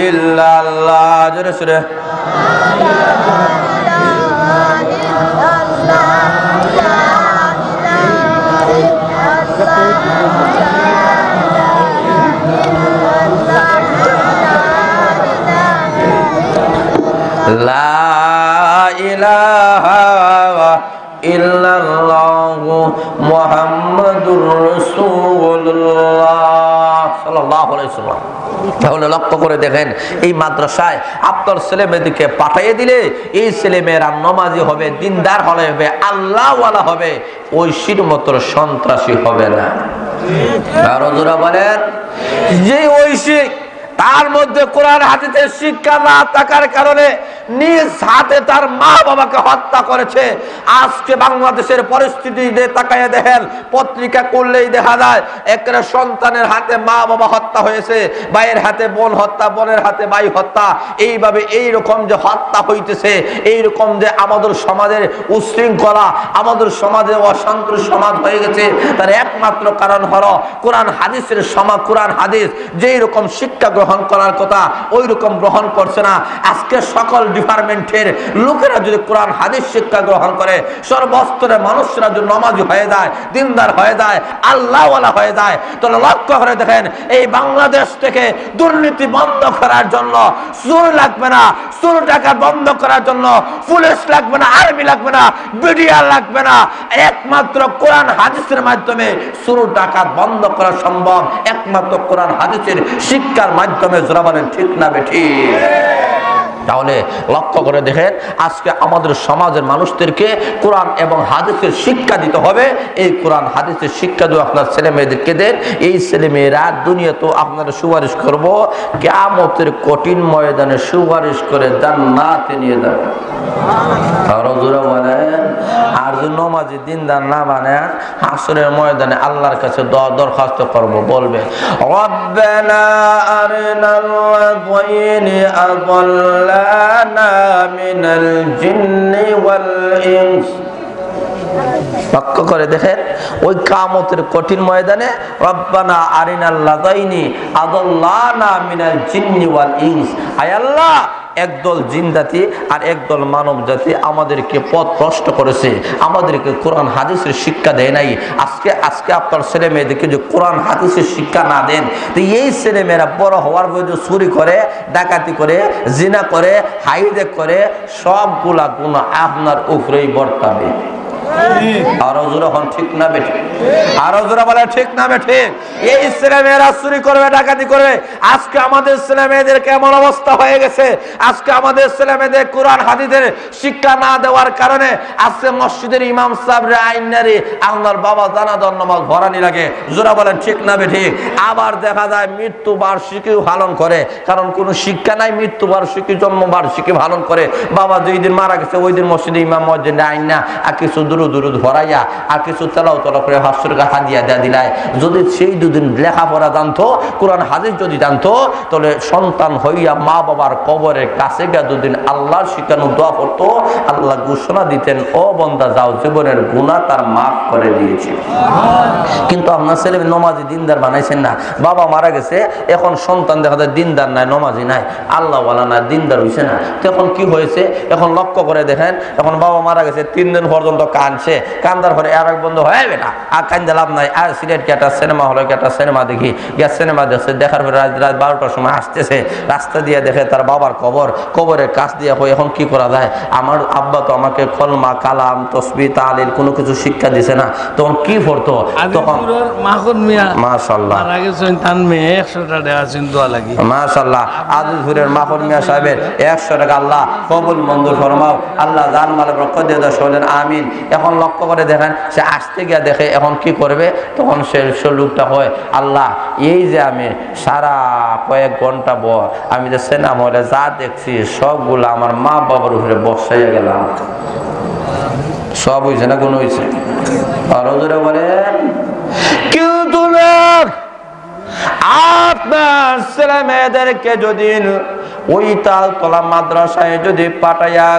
ইল্লাল্লাহ জোরে সুরে লা ইলাহা ইল্লাল্লাহু মুহাম্মাদুর রাসূলুল্লাহ সাল্লাল্লাহু তাহলে লক্ষ্য করে দেখেন, এই মাদ্রাসায় আপনার ছেলে মেয়েদেরকে পাঠাইয়ে দিলে এই ছেলে মেয়েরা নমাজি হবে, দিনদার হলে হবে, আল্লাহওয়ালা হবে ঐশীর মতো সন্ত্রাসী হবে না। বলেন, যে ঐশী তার মধ্যে কোরআন হাদিসের শিক্ষা না থাকার কারণে নিজ হাতে তার মা বাবাকে হত্যা করেছে। আজকে বাংলাদেশের পরিস্থিতি দিয়ে তাকাইয়া দেখেন, পত্রিকা করলেই দেখা যায় একটা সন্তানের হাতে মা বাবা হত্যা হয়েছে, ভাইয়ের হাতে বোন হত্যা, বোনের হাতে ভাই হত্যা। এইভাবে এই রকম যে হত্যা হইতেছে এই রকম যে আমাদের সমাজের উশৃঙ্খলা, আমাদের সমাজে অশান্ত সমাজ হয়ে গেছে, তার একমাত্র কারণ হলো কোরআন হাদিসের সমা কোরআন হাদিস যেই রকম শিক্ষা গ্রহণ করার কথা ওই রকম গ্রহণ করছে না। আজকে সকল ডিপার্টমেন্টের লোকেরা যদি কোরআন, হাদিস শিক্ষা গ্রহণ করে সর্বস্তরের মানুষরা যদি নমাজি হয়ে যায়, দিনদার হয়ে যায়, আল্লাহওয়ালা হয়ে যায়, তাহলে লক্ষ্য করে দেখেন, এই বাংলাদেশ থেকে দুর্নীতি বন্ধ করার জন্য সুর লাগবে না সুর টাকা বন্ধ করার জন্য পুলিশ লাগবে না, আর্মি লাগবে না বিডিআ লাগবে না। একমাত্র কোরআন, হাদিসের মাধ্যমে সুর টাকা বন্ধ করা সম্ভব। একমাত্র কোরআন, হাদিসের শিক্ষার মাধ্যমে জোরা বলেন ঠিক না বেঠি তাহলে লক্ষ্য করে দেখেন, আজকে আমাদের সমাজের মানুষদেরকে কোরআন এবং হাদিসের শিক্ষা দিতে হবে। এই কোরআন, হাদিসের শিক্ষা যদি আপনার ছেলে মেয়েদেরকে দেন। এই ছেলে মেয়েরা দুনিয়া তো আপনারা সুপারিশ করব কেমতের কঠিন ময়দানে সুপারিশ করে দিনদার না মানে হাসরের ময়দানে আল্লাহর কাছে দরখাস্ত করব, বলবে, রব্বানা মিনাল জিন্নি ওয়াল ইনস লক্ষ্য করে দেখেন, ওই কামতের কঠিন ময়দানে রব্বানা আরিনাল্লাদাইনি আদাল্লানা মিনাল জিন্নি ওয়াল ইনস। আয় আল্লাহ একদল জিন জাতি আর একদল মানব জাতি আমাদেরকে পথ প্রশ্ন করেছে। আমাদেরকে কোরআন হাদিসের শিক্ষা দেয় নাই। আজকে আজকে আপনার ছেলে মেয়েদেরকে যে কোরআন হাদিসের শিক্ষা না দেন, তো এই ছেলে মেয়েরা বড় হওয়ার যে চুরি করে, ডাকাতি করে, জিনা করে, হাইদে করে, সবগুলা গুণ আপনার উপরেই বর্তাবে। শিক্ষা না দেওয়ার কারণে আজকে মসজিদের ইমাম বাবা নামাজ ভরানি লাগে। জোরা বলেন, ঠিক না আবার দেখা যায় মৃত্যু বার্ষিকী পালন করে, কারণ কোনো শিক্ষা নাই, মৃত্যু বার্ষিকী, জন্ম বার্ষিকী পালন করে। বাবা যেই দিন মারা গেছে, ওই দিন মসজিদে ইমাম, মসজিদে আইন না, আর কিছু দূর দূর ভরাইয়া আর কিছু তেলাও তলা করে হাস্যকে হাদিয়া দেয়া দিলায় যদি সেই দুদিন লেখাপড়া জানতো, কোরআন, হাদিস যদি জানতো, তাহলে সন্তান হইয়া মা বাবার কবরের কাছে গিয়া দুদিন আল্লাহর শিখানো দোয়া পড়তো, আল্লাহ ঘোষণা দিতেন, ও বন্দা, যাও, জীবনের গুণা তার মাফ করে দিয়েছে। কিন্তু আপনার ছেলে নমাজি দিনদার বানাইছেন না। বাবা মারা গেছে, এখন সন্তান দেখা যায় দিনদার নাই, নমাজি নাই আল্লাহ আল্লাহওয়ালা না, দিনদার হইছে না। তো এখন কি হয়েছে? এখন লক্ষ্য করে দেখেন, এখন বাবা মারা গেছে, তিন দিন পর্যন্ত কানছে কান্দার পরে আর এক বন্ধু হয়ে বেটা আর কান্দে লাভ নাই। আর সিলেট একটা সিনেমা হলো একটা সিনেমা দেখি। গ্যাস সিনেমা দেখছে দেখার পরে রাত রাত বারোটার সময় আসতেছে। রাস্তা দিয়ে দেখে তার বাবার কবর। কবরের কাছ দিয়ে হয়ে এখন কি করা যায়? আমার আব্বা তো আমাকে কলমা কালাম তসবি তালিল কোনো কিছু শিক্ষা দিছে না। তখন কি পড়তো? তখন মাখন মিয়া মাশাল্লাহ মাশাল্লাহ মাখন সাহেবের একশো টাকা আল্লাহ কবুল মঞ্জুর ফরমাও। আল্লাহ জান মালে রক্ষ দিয়ে দশ হলেন আমিন। এখন লক্ষ্য করে দেখেন, সে আসতে গিয়ে দেখে এখন কি করবে? তখন সে লোকটা হয় আল্লাহ, এই যে আমি সারা কয়েক ঘণ্টা বর আমি যে সেনা মহলে যা দেখছি, সবগুলো আমার মা বাবার উপরে বসাইয়া গেলাম। সব হয়েছে না কোনো হয়েছে আরও বলেন কিন্তু না আপনার ছেলে মেয়েদেরকে যদি ওই তাল তোলা মাদ্রাসায় যদি পাঠাইয়া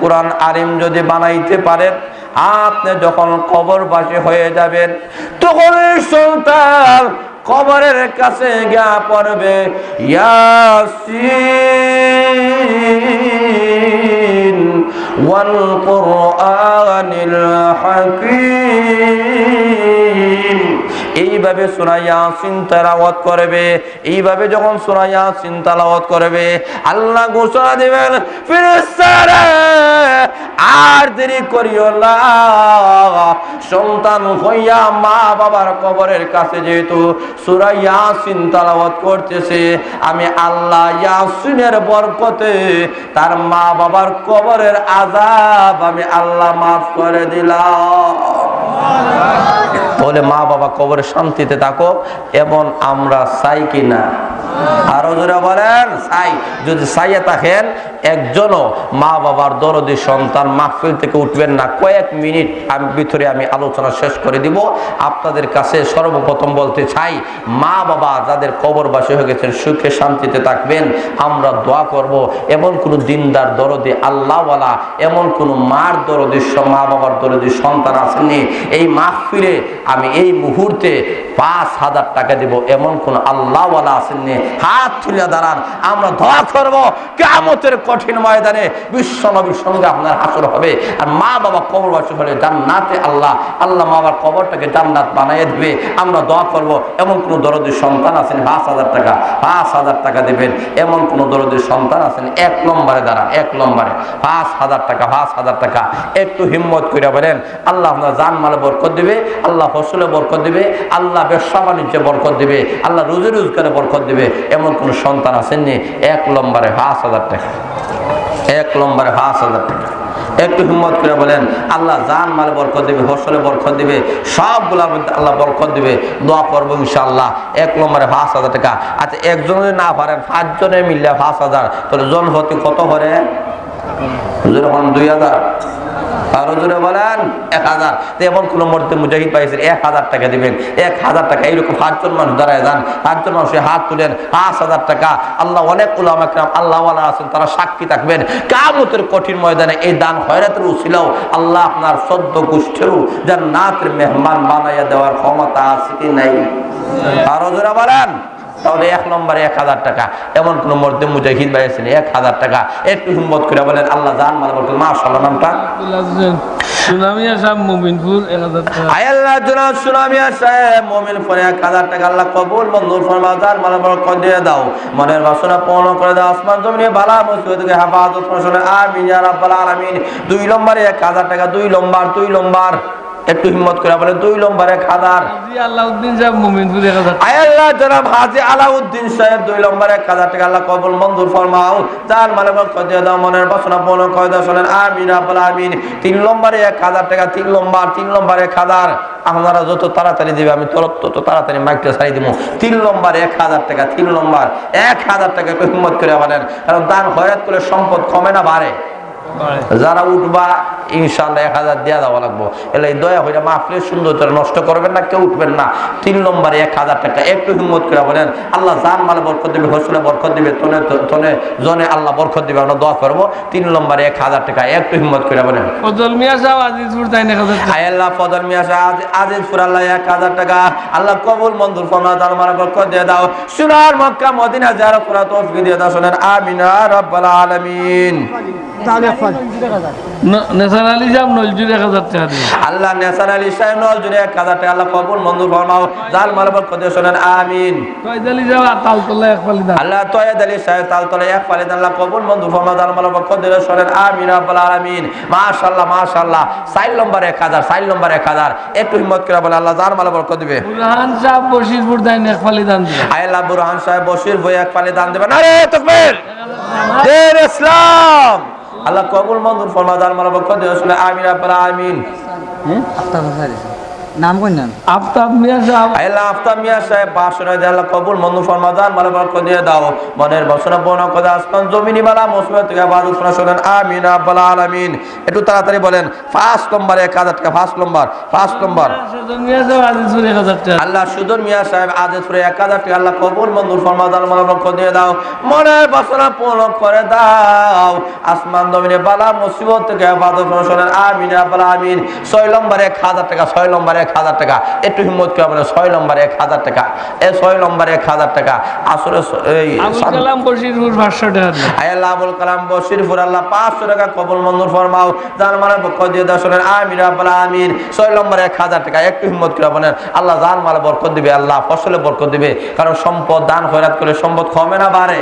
কোরআন যদি বানাইতে পারেন, আপনি যখন কবর বাসী হয়ে যাবেন, তখন সন্তান কবরের কাছে গিয়া পড়বে, ইয়াসিন ওয়াল কোরআনিল হাকিম। এইভাবে সুরাইয়াসিন তেলাওয়াত করবে, এইভাবে যখন সুরাইয়াসিন তেলাওয়াত করবে, আল্লাহ ঘোষণা দিবেন ফেরেশতারা আর দেরি করিও সন্তান হইয়া মা বাবার কবরের কাছে যেহেতু সূরা ইয়াসিন তেলাওয়াত করতেছে, আমি আল্লাহ ইয়াসিনের বরকতে তার মা বাবার কবরের আযাব আমি আল্লাহ মাফ করে দিলাম। তাহলে মা বাবা কবরে শান্তিতে থাকো এমন আমরা চাই কি না আরও জোরে বলেন চাই যদি চাইয়ে থাকেন, একজনও মা বাবার দরদি সন্তান মাহফিল থেকে উঠবেন না। কয়েক মিনিট আমি ভিতরে আমি আলোচনা শেষ করে দিব। আপনাদের কাছে সর্বপ্রথম বলতে চাই, মা বাবা যাদের কবরবাসী হয়ে গেছেন, সুখে শান্তিতে থাকবেন, আমরা দোয়া করব। এমন কোন দিনদার দরদি, আল্লাহওয়ালা, এমন কোন মার দরদি মা বাবার দরদি, সন্তান আসেননি। এই মাহফিলে আমি এই মুহূর্তে পাঁচ হাজার টাকা দেব। এমন কোন আল্লাহওয়ালা আসেননি। হাত তুলে দাঁড়ান। আমরা দোয়া করব কেমতের কঠিন ময়দানে বিশ্ব নবীর সঙ্গে আপনার হাসর হবে। আর মা বাবা কবরবাসী হলে জান্নাতে আল্লাহ আল্লাহ মা বাবার কবরটাকে জান্নাত বানাইয়ে দিবে। আমরা দোয়া করব, এমন কোন দরদের সন্তান আছেন, পাঁচ হাজার টাকা, পাঁচ হাজার টাকা দেবেন। এমন কোন দরদের সন্তান আছেন, এক নম্বরে দাঁড়ান এক নম্বরে। পাঁচ হাজার টাকা, পাঁচ হাজার টাকা। একটু হিম্মত করে বলেন, আল্লাহ আপনার জান মালে বরকত দিবে, আল্লাহ ফসলে বরকত দিবে, আল্লাহ ব্যবসা বাণিজ্যে বরকত দিবে, আল্লাহ রুজি রোজগারে বরকত দিবে। এমন কোন সন্তান আসেননি, এক নম্বরে পাঁচ হাজার টাকা। এক নম্বরে পাঁচ হাজার টাকা। একটু হিম্মত করে বলেন, আল্লাহ জান মালে বরকত দিবে ফসলে বরকত দিবে সবগুলোর মধ্যে আল্লাহ বরকত দিবে। দোয়া করব ইনশাআল্লাহ, এক নম্বরে পাঁচ হাজার টাকা। আচ্ছা একজন যদি না পারেন, পাঁচজনে মিললে পাঁচ হাজার। তাহলে জন হতে কত যখন দুই হাজার। আরও জোরে বলেন, এক হাজার। এমন কোন মধ্যে মুজাহিদ পাইছেন, এক হাজার টাকা দিবেন। এক হাজার টাকা, এইরকম পাঁচজন মানুষ দাঁড়ায় যান, পাঁচজন মানুষের হাত তুলেন, পাঁচ হাজার টাকা। আল্লাহ অনেক উলাম একরাম আল্লাহ আছেন, তারা সাক্ষী থাকবেন। কামতের কঠিন ময়দানে এই দান হয়রাতের উছিলাও আল্লাহ আপনার সদ্য গোষ্ঠীরও যার নাতের মেহমান বানাইয়া দেওয়ার ক্ষমতা আছে কি নাই? আরও জোরে বলেন। তাহলে এক নম্বরে এক হাজার টাকা। এমন কোন মধ্যে মুজাহিদ ভাই আছেন এক হাজার টাকা। একটু হিম্মত করে বলেন আল্লাহ জান মানে বলতেন নামটা? মনের বাসনা পূর্ণ করে দাও আসমান জমিনে বালা মুসিবতকে হেফাজত আমিন দুই নম্বরে এক হাজার টাকা দুই লম্বার দুই লম্বার একটু হিম্মত করে বলে দুই লম্বার এক হাজার জি আল্লাউদ্দিন সাহেব মুমিনপুর এক হাজার টাকা জনাব হাজি আলাউদ্দিন সাহেব দুই নম্বর এক হাজার টাকা আল্লাহ কবুল মঞ্জুর ফরমাও। যার মানে বরকত দাও মনের বাসনা করে দাও শোনেন আমিন রাব্বাল আমিন তিন নম্বরে এক হাজার টাকা তিন নম্বর তিন নম্বর এক হাজার আপনারা যত তাড়াতাড়ি দিবে আমি তত তত তাড়াতাড়ি মাইকটা ছাড়ি দিব। তিন নম্বর এক হাজার টাকা তিন নম্বর এক হাজার টাকা একটু হিম্মত করে বলেন কারণ দান হয়াত করে সম্পদ কমে না বাড়ে। যারা উঠবা ইনশাল্লাহ এক হাজার দেওয়া দেওয়া লাগবো। এলে দয়া হইলে মাহফিলের নষ্ট করবেন না কেউ উঠবেন না। তিন নম্বরে এক হাজার টাকা একটু হিম্মত করে বলেন আল্লাহ জান মালে বরকত দিবে হসলে বরকত দিবে তনে তনে জনে আল্লাহ বরকত দিবে আমরা দোয়া করব। তিন নম্বরে এক হাজার টাকা একটু হিম্মত করে বলেন। ফজল মিয়া সাহেব আজিজপুর তাই আল্লাহ ফজল মিয়া সাহেব আজিজপুর আল্লাহ এক হাজার টাকা। আল্লাহ কবুল মঞ্জুর ফরমা তার মানে বরকত দিয়ে দাও। সোনার মক্কা মদিনা যারা পুরা তৌফিক দিয়ে দাও শোনেন আমিনা রাব্বাল আলামিন। ন- নেসার আলী সাহেব নজরুল এক হাজার টাকা দিন আল্লাহ নেসার আলী সাহেব নজরে এক হাজার টাকা আল্লাহ কবুল মঞ্জুর ফরমাও। জাল মালবর কদে শোনেন আমিন। কয়েদ আলী সাহেব তালতলা এক পালি দান আল্লাহ তয়েদ আলী সাহেব তালতলে এক পালে আল্লাহ কবুল মঞ্জুর ফরমাও। জাল মালবর কদে শোনেন আমিন রাব্বাল আলামিন। মাশাআল্লাহ মাশাআল্লাহ। সাইল নম্বর এক হাজার সাইল নম্বর এক হাজার। একটু হিম্মত করে বলে আল্লাহ জাল কদ দিবে বুরহান সাহেব বশিরপুর এক পালি দান দিন আল্লাহ বুরহান সাহেব এক পালে দান দেবেন। আরে তকবীর! দিন ইসলাম! আল্লাহ কবুল মঞ্জুর ফরমাও জাল মালবর কদে শোনেন আমিন রাব্বাল আলামিন নাম কোন নাম আফতাব মিয়া সাহেব। আল্লাহ আফতাব মিয়া সাহেব বাসনা কবুল মনু ফরমাদান মালে বরকত দিয়ে দাও। মনের বাসনা পূর্ণ করে আসমান জমিনি বালা থেকে শোনেন। আমিন আব্বাল আলামিন। একটু তাড়াতাড়ি বলেন ফার্স্ট নম্বর টাকা নম্বর আল্লাহ সুদর মিয়া সাহেব আদেশপুরে এক হাজার টাকা। আল্লাহ কবুল ফরমাদান মালে বরকত দিয়ে দাও। মনের বাসনা পূর্ণ করে দাও। আসমান জমিনে বালা মুসিবত থেকে বাদু শোনা শোনেন। আমিন আব্বাল আমিন ছয় নম্বর এক হাজার টাকা ছয় নম্বর এক হাজার টাকা। একটু হিম্মত করে বলে ছয় নম্বর এক হাজার টাকা। এ ছয় নম্বর এক হাজার টাকা আসলে আল্লাহ আবুল কালাম বশিরপুর আল্লাহ পাঁচশো টাকা কবল মঞ্জুর ফরমাও। যার মানে পক্ষ দিয়ে দাও শোনেন আব্বাল আমিন ছয় নম্বর এক হাজার টাকা একটু হিম্মত করে বলেন আল্লাহ জান মালে বরকত দিবে আল্লাহ ফসলে বরকত দিবে। কারণ সম্পদ দান খয়রাত করে সম্পদ কমে না বাড়ে।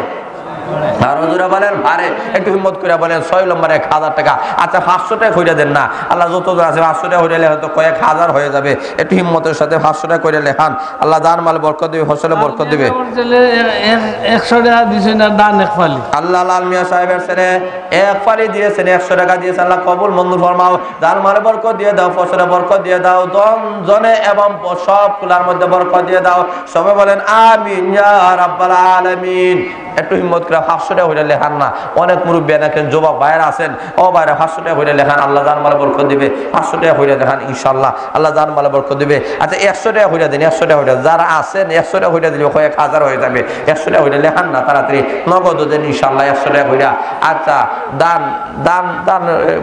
আর হুজুরা বলেন ভারে একটু হিম্মত করে বলেন ছয় নম্বর এক হাজার টাকা। আচ্ছা পাঁচশো টাকা হইয়া দেন না। আল্লাহ যত আছে পাঁচশো টাকা হইলে হয়তো কয়েক হাজার হয়ে যাবে। একটু হিম্মতের সাথে পাঁচশো টাকা করে লেখান। আল্লাহ দান মাল বরকত দিবে ফসলে বরকত দিবে। আমার ছেলে এ- এক- একশো টাকা দিছে না দান এক ফালি। আল্লাহ লাল মিয়া সাহেবের ছেলে এক পালি দিয়েছেন একশো টাকা দিয়েছেন। আল্লাহ কবুল মঞ্জুর ফরমাও। দান মালে বরকত দিয়ে দাও ফসলে বরকত দিয়ে দাও। জন জনে এবং সব কুলার মধ্যে বরকত দিয়ে দাও। সবাই বলেন আমিন ইয়া রাব্বাল আলামিন। একটু হিম্মত করে পাঁচশো টাকা হইলে লেখান না। অনেক মুরব্বী নাকি যুবক বাইরে আছেন? ও বাইরে পাঁচশো টাকা হইলে লেখান আল্লাহ জান মালে বরকত দিবে। পাঁচশো টাকা হইলে লেখান ইনশাল্লাহ আল্লাহ জান মালে বরকত দিবে। আচ্ছা একশো টাকা হইলে দিন একশো টাকা হইলে যারা আছেন একশো টাকা হইলে দিলে কয়েক হাজার হয়ে যাবে। একশো টাকা হইলে লেখান না তাড়াতাড়ি নগদ দেন ইনশাল্লাহ একশো টাকা হইলা। আচ্ছা দান দান দান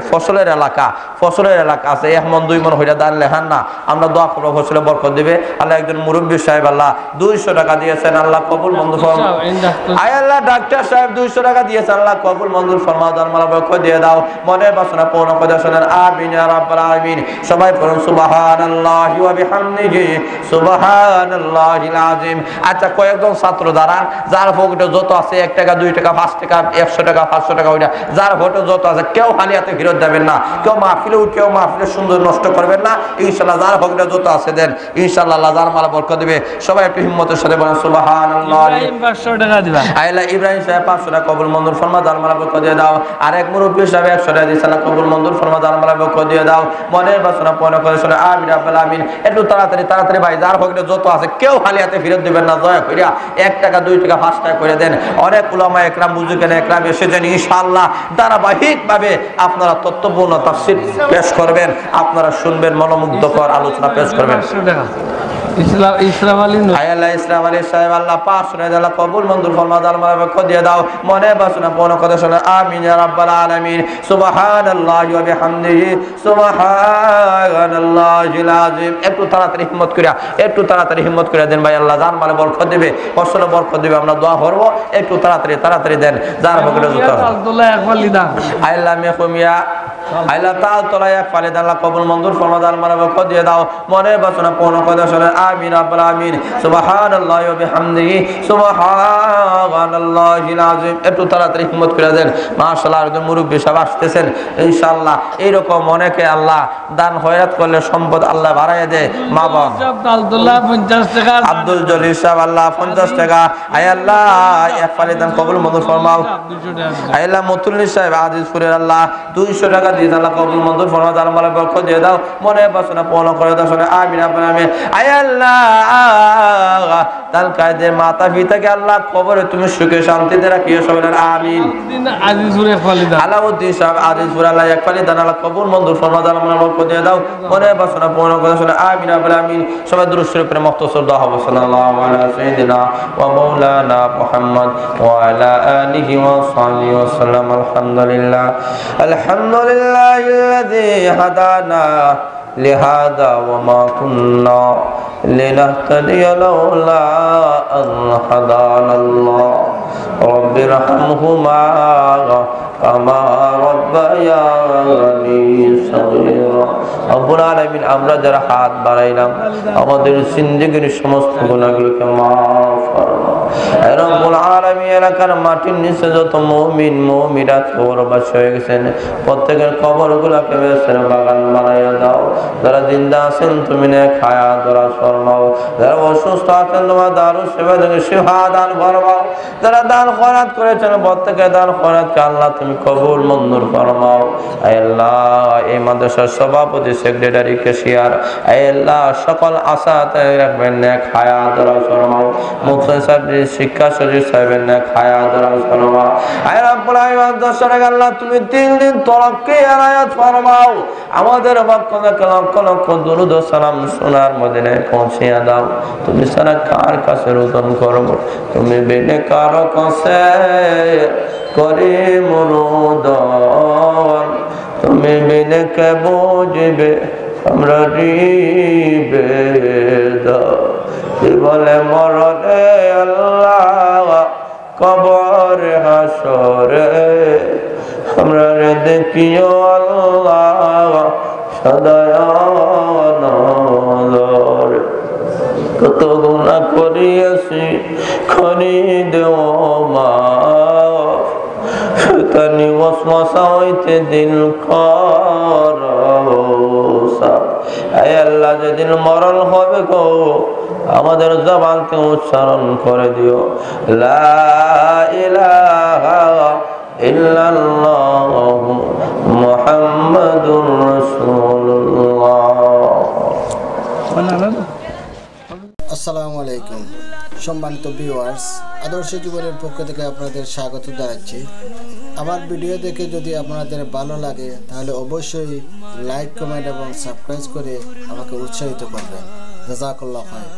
ফসলের এলাকা ফসলের এলাকা আছে এক মন দুই মন হইলে দান লেখান না। আমরা দোয়া করব ফসলে বরকত দিবে। আল্লাহ একজন মুরব্বী সাহেব আল্লাহ দুইশো টাকা দিয়েছেন আল্লাহ কবুল বন্ধু আয় আল্লাহ ডাক্তার সাহেব দুইশো টাকা দিয়েছে আল্লাহ কবুল মঞ্জুর দান মালা দিয়ে দাও। মনে বাসনা পূর্ণ করে শোনেন আমিন রাব্বাল আলামিন। সবাই পড়ুন সুবহানাল্লাহি ওয়া বিহামদিহি সুবহানাল্লাহিল আযীম। আচ্ছা কয়েকজন ছাত্র যার যত আছে টাকা টাকা টাকা একশো টাকা পাঁচশো টাকা ওইটা। যার ভোটে যত আছে কেউ খালি হাতে ফেরত দেবেন না। কেউ মাহফিলে কেউ মাহফিলে সুন্দর নষ্ট করবেন না। ইনশাল্লাহ যার পকেটে যত আছে দেন ইনশাল্লাহ আল্লাহ যার মালা বরকত দিবে। সবাই একটু হিম্মতের সাথে বলেন সুবহানাল্লাহি। ইব্রাহিম পাঁচশো টাকা দিবা। আইলা ইব্রাহিম তাড়াতাড়ি যার যত আছে, কেউ না, দয়া করিয়া। এক টাকা, দুই টাকা, পাঁচ টাকা করে দেন। অনেক উলামা একরাম বুঝুকেন একরাম এসেছেন ধারাবাহিক ভাবে আপনারা তত্ত্বপূর্ণ তাফসির পেশ করবেন। আপনারা শুনবেন, মনোমুগ্ধকর আলোচনা পেশ করবেন। ইসলাম ইসলাম আলী নূর। আয় ইসলাম আলী সাহেব আল্লাহ পাক শুনে দাও কবুল মঞ্জুর ফরমা দাল মালা দিয়ে দাও। মনে বাসনা পূর্ণ কথা শুনে আমিন ইয়া রাব্বাল আলামিন। সুবহানাল্লাহি ওয়া বিহামদিহি সুবহানাল্লাহিল আযীম একটু তাড়াতাড়ি হিম্মত করিয়া একটু তাড়াতাড়ি হিম্মত করিয়া দেন ভাই আল্লাহ জান মালে বরকত দিবে। ফসলে বরকত দিবে আমরা দোয়া করব। একটু তাড়াতাড়ি তাড়াতাড়ি দেন যার। আব্দুল্লাহ ফালি আল্লাহ তোলায় কবুল মঞ্জুর দিয়ে দাও। মনে বাসনা পূর্ণ করে শুনে আমিন আব্বাল আমিন সুবহানাল্লাহি ওয়া বিহামদিহি। সুবহানাল্লাহিল আযীম। একটু তাড়াতাড়ি হিম্মত করে দেন। মাশাআল্লাহ একজন মুরব্বী সব আসতেছেন। ইনশাআল্লাহ এইরকম অনেকে আল্লাহ দান হয়াত করলে সম্পদ আল্লাহ বাড়াইয়া দেয়। মা বাবা আব্দুল্লাহ পঞ্চাশ টাকা। আব্দুল জলিল সাহেব আল্লাহ পঞ্চাশ টাকা। আয় আল্লাহ এক দান কবুল মঞ্জুর ফরমাও। টাকা আল্লাহ মতুল্লি সাহেব আজিজপুরের আল্লাহ দুইশো টাকা দিয়ে আল্লাহ কবুল মঞ্জুর ফরমা দান মালা বরকত দিয়ে দাও। মনে বাসনা পূর্ণ করে দাও। শুনে আমিন আমিন। আয় আল্লাহ কায়দে মাতা পিতাকে আল্লাহ কবরে তুমি সুখে শান্তিতে রাখিও সবাই আমিন। আজিজুর এক ফালি দান আলাউদ্দিন সাহেব আজিজপুর আল্লাহ এক ফালিদান আল্লাহ কবুল মঞ্জুর ফরমা দান মালা বরকত দিয়ে দাও। মনে বাসনা পূর্ণ করে শুনে আমিন আপনার আমিন। সবাই মক্তসর সাল্লাল্লাহু আলা সাইয়্যিদিনা ওয়া মাওলানা মুহাম্মদ ওয়া আলা আলিহি ওয়া সাহবিহি ওয়া সাল্লাম। আলহামদুলিল্লাহ। لهذا وما كنا لنهتدي لولا أن هدانا الله. رب ارحمهما كما ربياني صغيرا রব্বুল আলামিন আমরা যারা হাত বাড়াইলাম আমাদের জিন্দেগির সমস্ত গুণাগুলোকে মাফ করো এ রব্বুল আলামিন এলাকার মাটির নিচে যত মুমিন মুমিনাত কবরবাসী হয়ে গেছেন প্রত্যেকের কবরগুলোকে বেসের বাগান বানাইয়া দাও যারা জিন্দা আছেন তুমি নে খায়া দরা শর্মাও যারা অসুস্থ আছেন তোমার দারু সেবা থেকে সেবা দান ফরমাও যারা দান খরাত করেছেন, প্রত্যেকের দান খরাতকে আল্লাহ তুমি কবুল, মঞ্জুর ফরমাও। আল্লাহ, এই মাদ্রাসার সভাপতি, সেক্রেটারি কেশিয়ার আল্লাহ, সকল আশা রাখবেন নে খায়া দরা শর্মাও মুখসেন সাহেব শিক্ষা সচিব সাহেবের নে খায়া দরা শর্মাও আয় রব্বুল আলামিন, দর্শক, আল্লাহ তুমি তিন দিন তরক্কি আয়াত ফরমাও। আমাদের পক্ষ থেকে লক্ষ লক্ষ দরুদ সালাম সোনার মদিনায় পৌঁছিয়া দাও। তুমি সারা কার কাছে রোদন করব? তুমি বেনে কারও কাছে করে মরুদন তুমি বিনে কে বুঝবে? আমরা রিবে বলে মরণে আল্লাহ? কবর হাসরে। আমরা দেখিও আল্লাহ? সদয় কত গুণা করিয়াছি খনি দেও মা ওয়াসওয়াসা হইতে দিল আল্লাহ, যেদিন মরণ হবে গো, আমাদের জবানকে উচ্চারণ করে দিও। লা ইলাহা ইল্লাল্লাহ আসসালামু আলাইকুম। সম্মানিত ভিউয়ার্স আদর্শ জীবনের পক্ষ থেকে আপনাদের স্বাগত জানাচ্ছি। আমার ভিডিও দেখে যদি আপনাদের ভালো লাগে, তাহলে অবশ্যই লাইক কমেন্ট এবং সাবস্ক্রাইব করে আমাকে উৎসাহিত করবেন। জাজাকুল্লাহ হয়